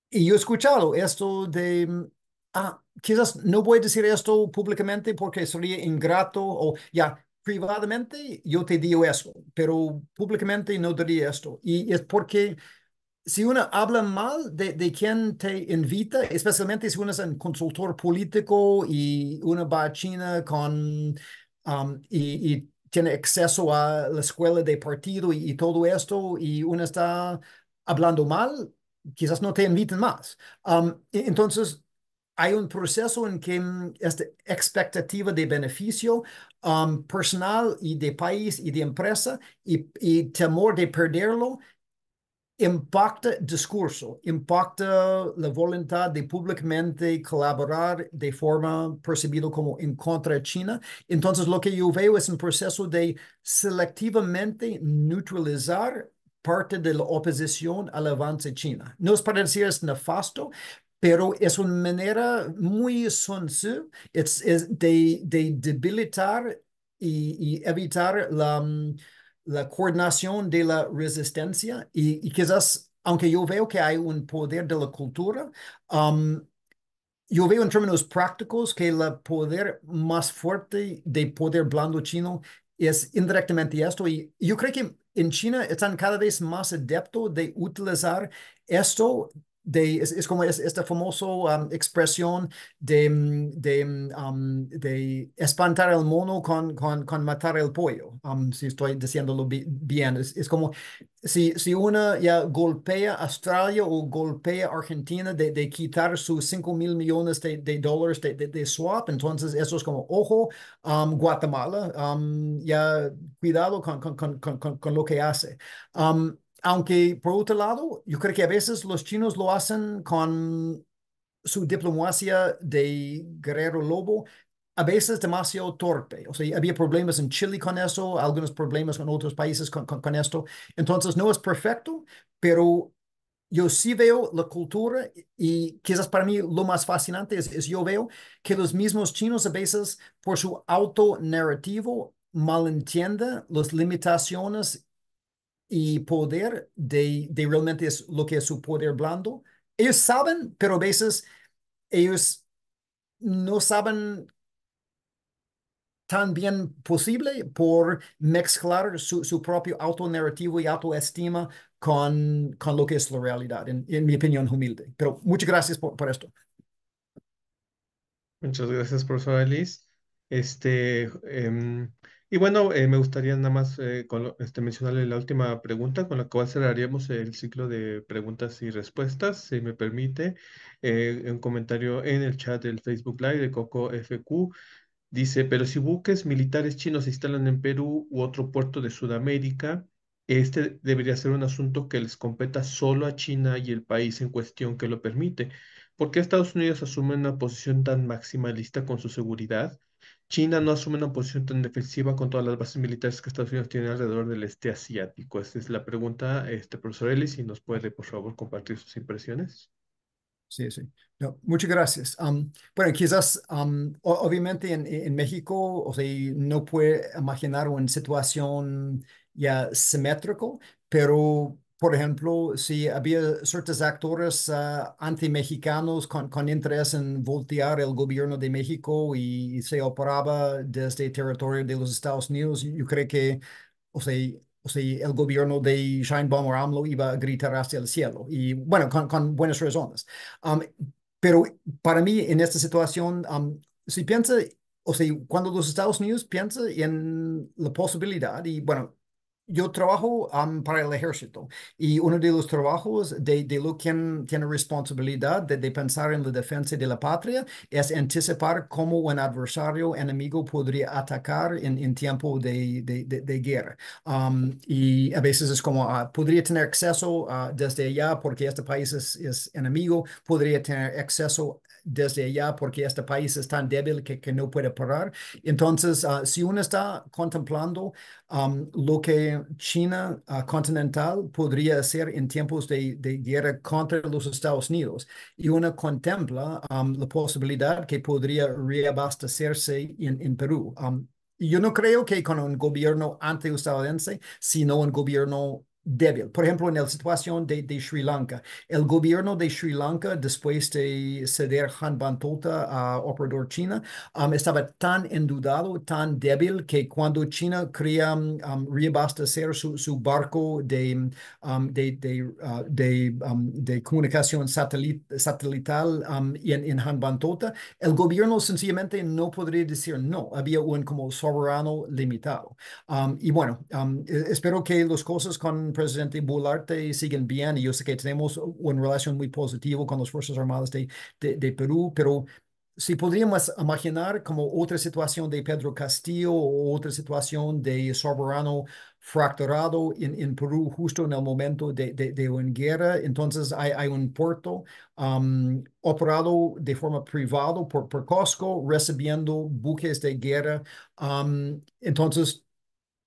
y yo he escuchado esto de ah, quizás no voy a decir esto públicamente porque sería ingrato o ya privadamente yo te digo eso, pero públicamente no diría esto. Y es porque si uno habla mal de, de quien te invita, especialmente si uno es un consultor político y uno va a China con um, y, y, tiene acceso a la escuela de partido y, y todo esto y uno está hablando mal, quizás no te inviten más. Um, entonces, hay un proceso en que mm, esta expectativa de beneficio um, personal y de país y de empresa y, y temor de perderlo impacta discurso, impacta la voluntad de públicamente colaborar de forma percibida como en contra de China. Entonces, lo que yo veo es un proceso de selectivamente neutralizar parte de la oposición al avance china. No es para decir es nefasto, pero es una manera muy sencilla es, es de, de, debilitar y, y evitar la, mm, la, coordinación de la resistencia y, y, quizás, aunque yo veo que hay un poder de la cultura, um, yo veo en términos prácticos que el poder más fuerte de poder blando chino es indirectamente esto y yo creo que en China están cada vez más adeptos de utilizar esto de, es, como es, esta famosa um, expresión de, mm, de, um, de, espantar al mono con, con, con matar el pollo, um, si estoy diciéndolo bien. Es, es, como si, si una ya golpea Australia o golpea Argentina de, de quitar sus 5 mil millones de, de dólares de, swap, entonces eso es como, ojo, Guatemala, ya cuidado con, con, lo que hace. Aunque por otro lado, yo creo que a veces los chinos lo hacen con su diplomacia de guerrero lobo, a veces demasiado torpe. O sea, había problemas en Chile con eso, algunos problemas con otros países con, con, esto. Entonces, no es perfecto, pero yo sí veo la cultura y quizás para mí lo más fascinante es, es yo veo que los mismos chinos a veces por su auto narrativo malentienden las limitaciones y poder de, de realmente es lo que es su poder blando. Ellos saben, pero a veces ellos no saben tan bien posible por mezclar su, su propio autonarrativo y autoestima con, con lo que es la realidad, en, en mi opinión humilde. Pero muchas gracias por, por esto. Muchas gracias, profesor Alice. Este, em, y bueno, eh, me gustaría nada más eh, con este, mencionarle la última pregunta con la cual cerraríamos el ciclo de preguntas y respuestas, si me permite. Eh, un comentario en el chat del Facebook Live de Coco FQ. Dice, pero si buques militares chinos se instalan en Perú u otro puerto de Sudamérica, este debería ser un asunto que les competa solo a China y el país en cuestión que lo permite. ¿Por qué Estados Unidos asume una posición tan maximalista con su seguridad? China no asume una posición tan defensiva con todas las bases militares que Estados Unidos tiene alrededor del este asiático. Esta es la pregunta, este profesor Ellis, si nos puede, por favor, compartir sus impresiones. Sí, sí. Muchas gracias. Um, bueno, quizás, um, obviamente en, en México, o sea, no puede imaginar una situación ya simétrico, pero, por ejemplo, si había ciertos actores uh, anti-mexicanos con, con interés en voltear el gobierno de México y se operaba desde el territorio de los Estados Unidos, yo creo que o sea, o sea, el gobierno de Sheinbaum o AMLO iba a gritar hacia el cielo. Y bueno, con, con buenas razones. Um, pero para mí, en esta situación, um, si piensa, o sea, cuando los Estados Unidos piensa en la posibilidad, y bueno, yo trabajo um, para el ejército y uno de los trabajos de, de lo que tiene responsabilidad de, pensar en la defensa de la patria es anticipar cómo un adversario enemigo podría atacar en, tiempo de, guerra. Um, y a veces es como, uh, podría tener acceso uh, desde allá porque este país es enemigo, podría tener acceso desde allá porque este país es tan débil que, que no puede parar. Entonces, uh, si uno está contemplando lo que China uh, continental podría hacer en tiempos de, de, guerra contra los Estados Unidos y uno contempla la posibilidad que podría reabastecerse en, en Perú. Yo no creo que con un gobierno anti-estadounidense, sino un gobierno débil. Por ejemplo, en la situación de, Sri Lanka, el gobierno de Sri Lanka, después de ceder Han Bantota a Operador China, um, estaba tan endudado, tan débil, que cuando China quería um, reabastecer su, su, barco de, um, de, de, uh, de, de comunicación satelit, satelital en, en Han Bantota, el gobierno sencillamente no podría decir no, había un como soberano limitado. y bueno, espero que las cosas con presidente Bularte siguen bien y yo sé que tenemos una relación muy positiva con las Fuerzas Armadas de, de, Perú, pero si podríamos imaginar como otra situación de Pedro Castillo o otra situación de soberano fracturado en, en Perú justo en el momento de, de, de una guerra, entonces hay, hay un puerto um, operado de forma privada por, por Costco, recibiendo buques de guerra. Um, entonces,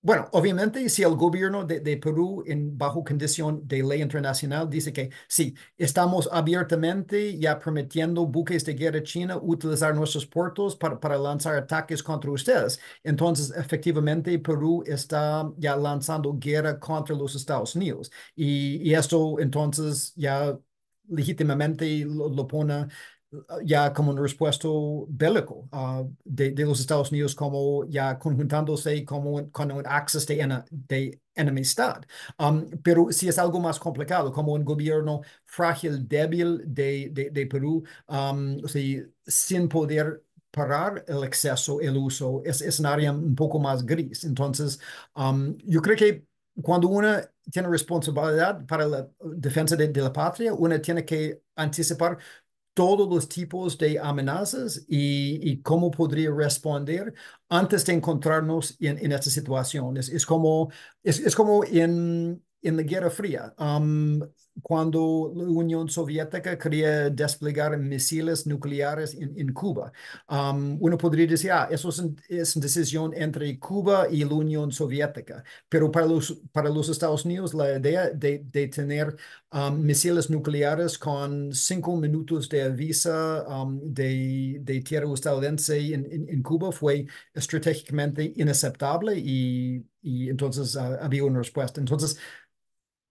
bueno, obviamente, si el gobierno de, Perú, en bajo condición de ley internacional, dice que sí, estamos abiertamente ya permitiendo buques de guerra china utilizar nuestros puertos para, lanzar ataques contra ustedes, entonces efectivamente Perú está ya lanzando guerra contra los Estados Unidos. Y, esto entonces ya legítimamente lo pone ya como un respuesta bélico uh, de, de, los Estados Unidos como ya conjuntándose como con un axis de, en, de enemistad. Um, pero si es algo más complicado, como un gobierno frágil, débil de, de, de Perú, um, o sea, sin poder parar el exceso, el uso, es, es un área un poco más gris. Entonces, um, yo creo que cuando uno tiene responsabilidad para la defensa de, de la patria, uno tiene que anticipar todos los tipos de amenazas y, cómo podría responder antes de encontrarnos en, en esta situación. Es, como, es, como en, en la Guerra Fría. Cuando la Unión Soviética quería desplegar misiles nucleares en, en Cuba. Um, uno podría decir, ah, eso es, es, una decisión entre Cuba y la Unión Soviética, pero para los, para los Estados Unidos la idea de, de tener um, misiles nucleares con cinco minutos de aviso um, de, de, tierra estadounidense en, en, en, Cuba fue estratégicamente inaceptable y, y entonces uh, había una respuesta. Entonces,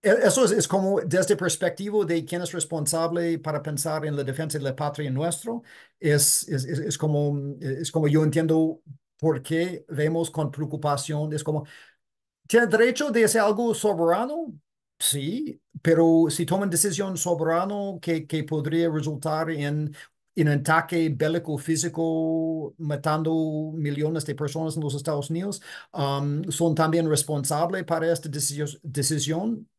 eso es, es, como desde perspectiva de quién es responsable para pensar en la defensa de la patria nuestro, es, es, es, como, es como yo entiendo por qué vemos con preocupación, es como, ¿tiene derecho de hacer algo soberano? Sí, pero si toman decisión soberano que, que podría resultar en en ataque bélico físico matando millones de personas en los Estados Unidos, um, son también responsables para esta decisión?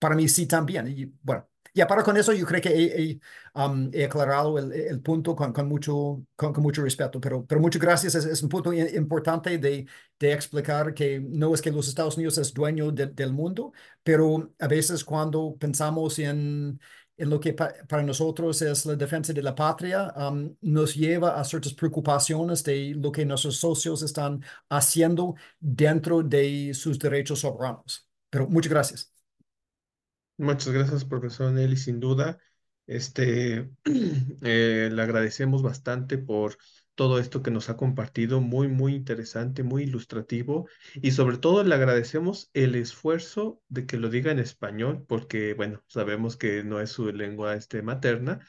Para mí sí también. Y, bueno, ya para con eso yo creo que he, um, aclarado el, el punto con, con mucho, con, con, mucho respeto, pero, pero muchas gracias. Es, es un punto importante de, de, explicar que no es que los Estados Unidos es dueño de, del mundo, pero a veces cuando pensamos en, en lo que pa, para nosotros es la defensa de la patria, um, nos lleva a ciertas preocupaciones de lo que nuestros socios están haciendo dentro de sus derechos soberanos. Pero muchas gracias. Muchas gracias, profesor Nelly, sin duda. Este, eh, le agradecemos bastante por todo esto que nos ha compartido, muy, muy interesante, muy ilustrativo, y sobre todo le agradecemos el esfuerzo de que lo diga en español, porque, bueno, sabemos que no es su lengua este, materna,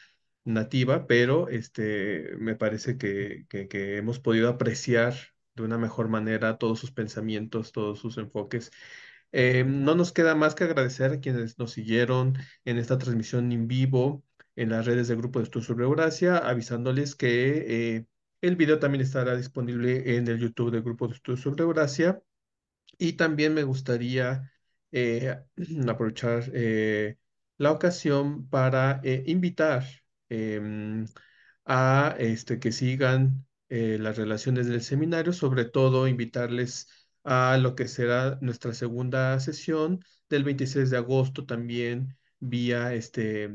nativa, pero este, me parece que, que, que hemos podido apreciar de una mejor manera todos sus pensamientos, todos sus enfoques eh, no nos queda más que agradecer a quienes nos siguieron en esta transmisión en vivo en las redes del Grupo de Estudios sobre Eurasia, avisándoles que eh, el video también estará disponible en el YouTube del Grupo de Estudios sobre Eurasia. Y también me gustaría eh, aprovechar la ocasión para invitar em, a este, que sigan las relaciones del seminario, sobre todo invitarles a lo que será nuestra segunda sesión del 26 de agosto también vía este,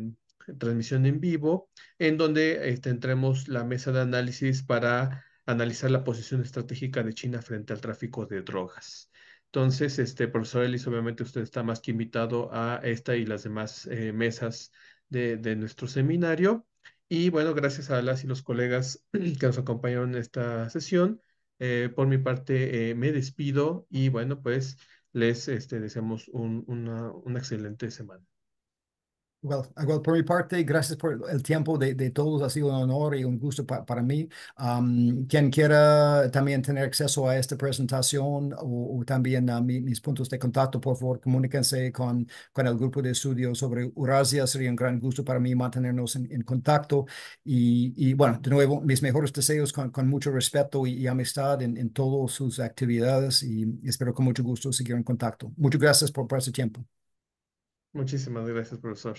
transmisión en vivo, en donde este, tendremos la mesa de análisis para analizar la posición estratégica de China frente al tráfico de drogas. Entonces, este, profesor Ellis, obviamente usted está más que invitado a esta y las demás eh, mesas de, de, nuestro seminario. Y bueno, gracias a las y los colegas que nos acompañaron en esta sesión. Eh, por mi parte, eh, me despido y bueno, pues les este, deseamos un, una, una excelente semana. Well, well, por mi parte, gracias por el tiempo de, de todos. Ha sido un honor y un gusto pa, para mí. Um, quien quiera también tener acceso a esta presentación o, o también a mi, mis puntos de contacto, por favor, comuníquense con, con el grupo de estudios sobre Eurasia. Sería un gran gusto para mí mantenernos en, en contacto. Y, y, bueno, de nuevo, mis mejores deseos con, con mucho respeto y, y amistad en, en todas sus actividades y espero con mucho gusto seguir en contacto. Muchas gracias por, por ese tiempo. Muchísimas gracias, profesor.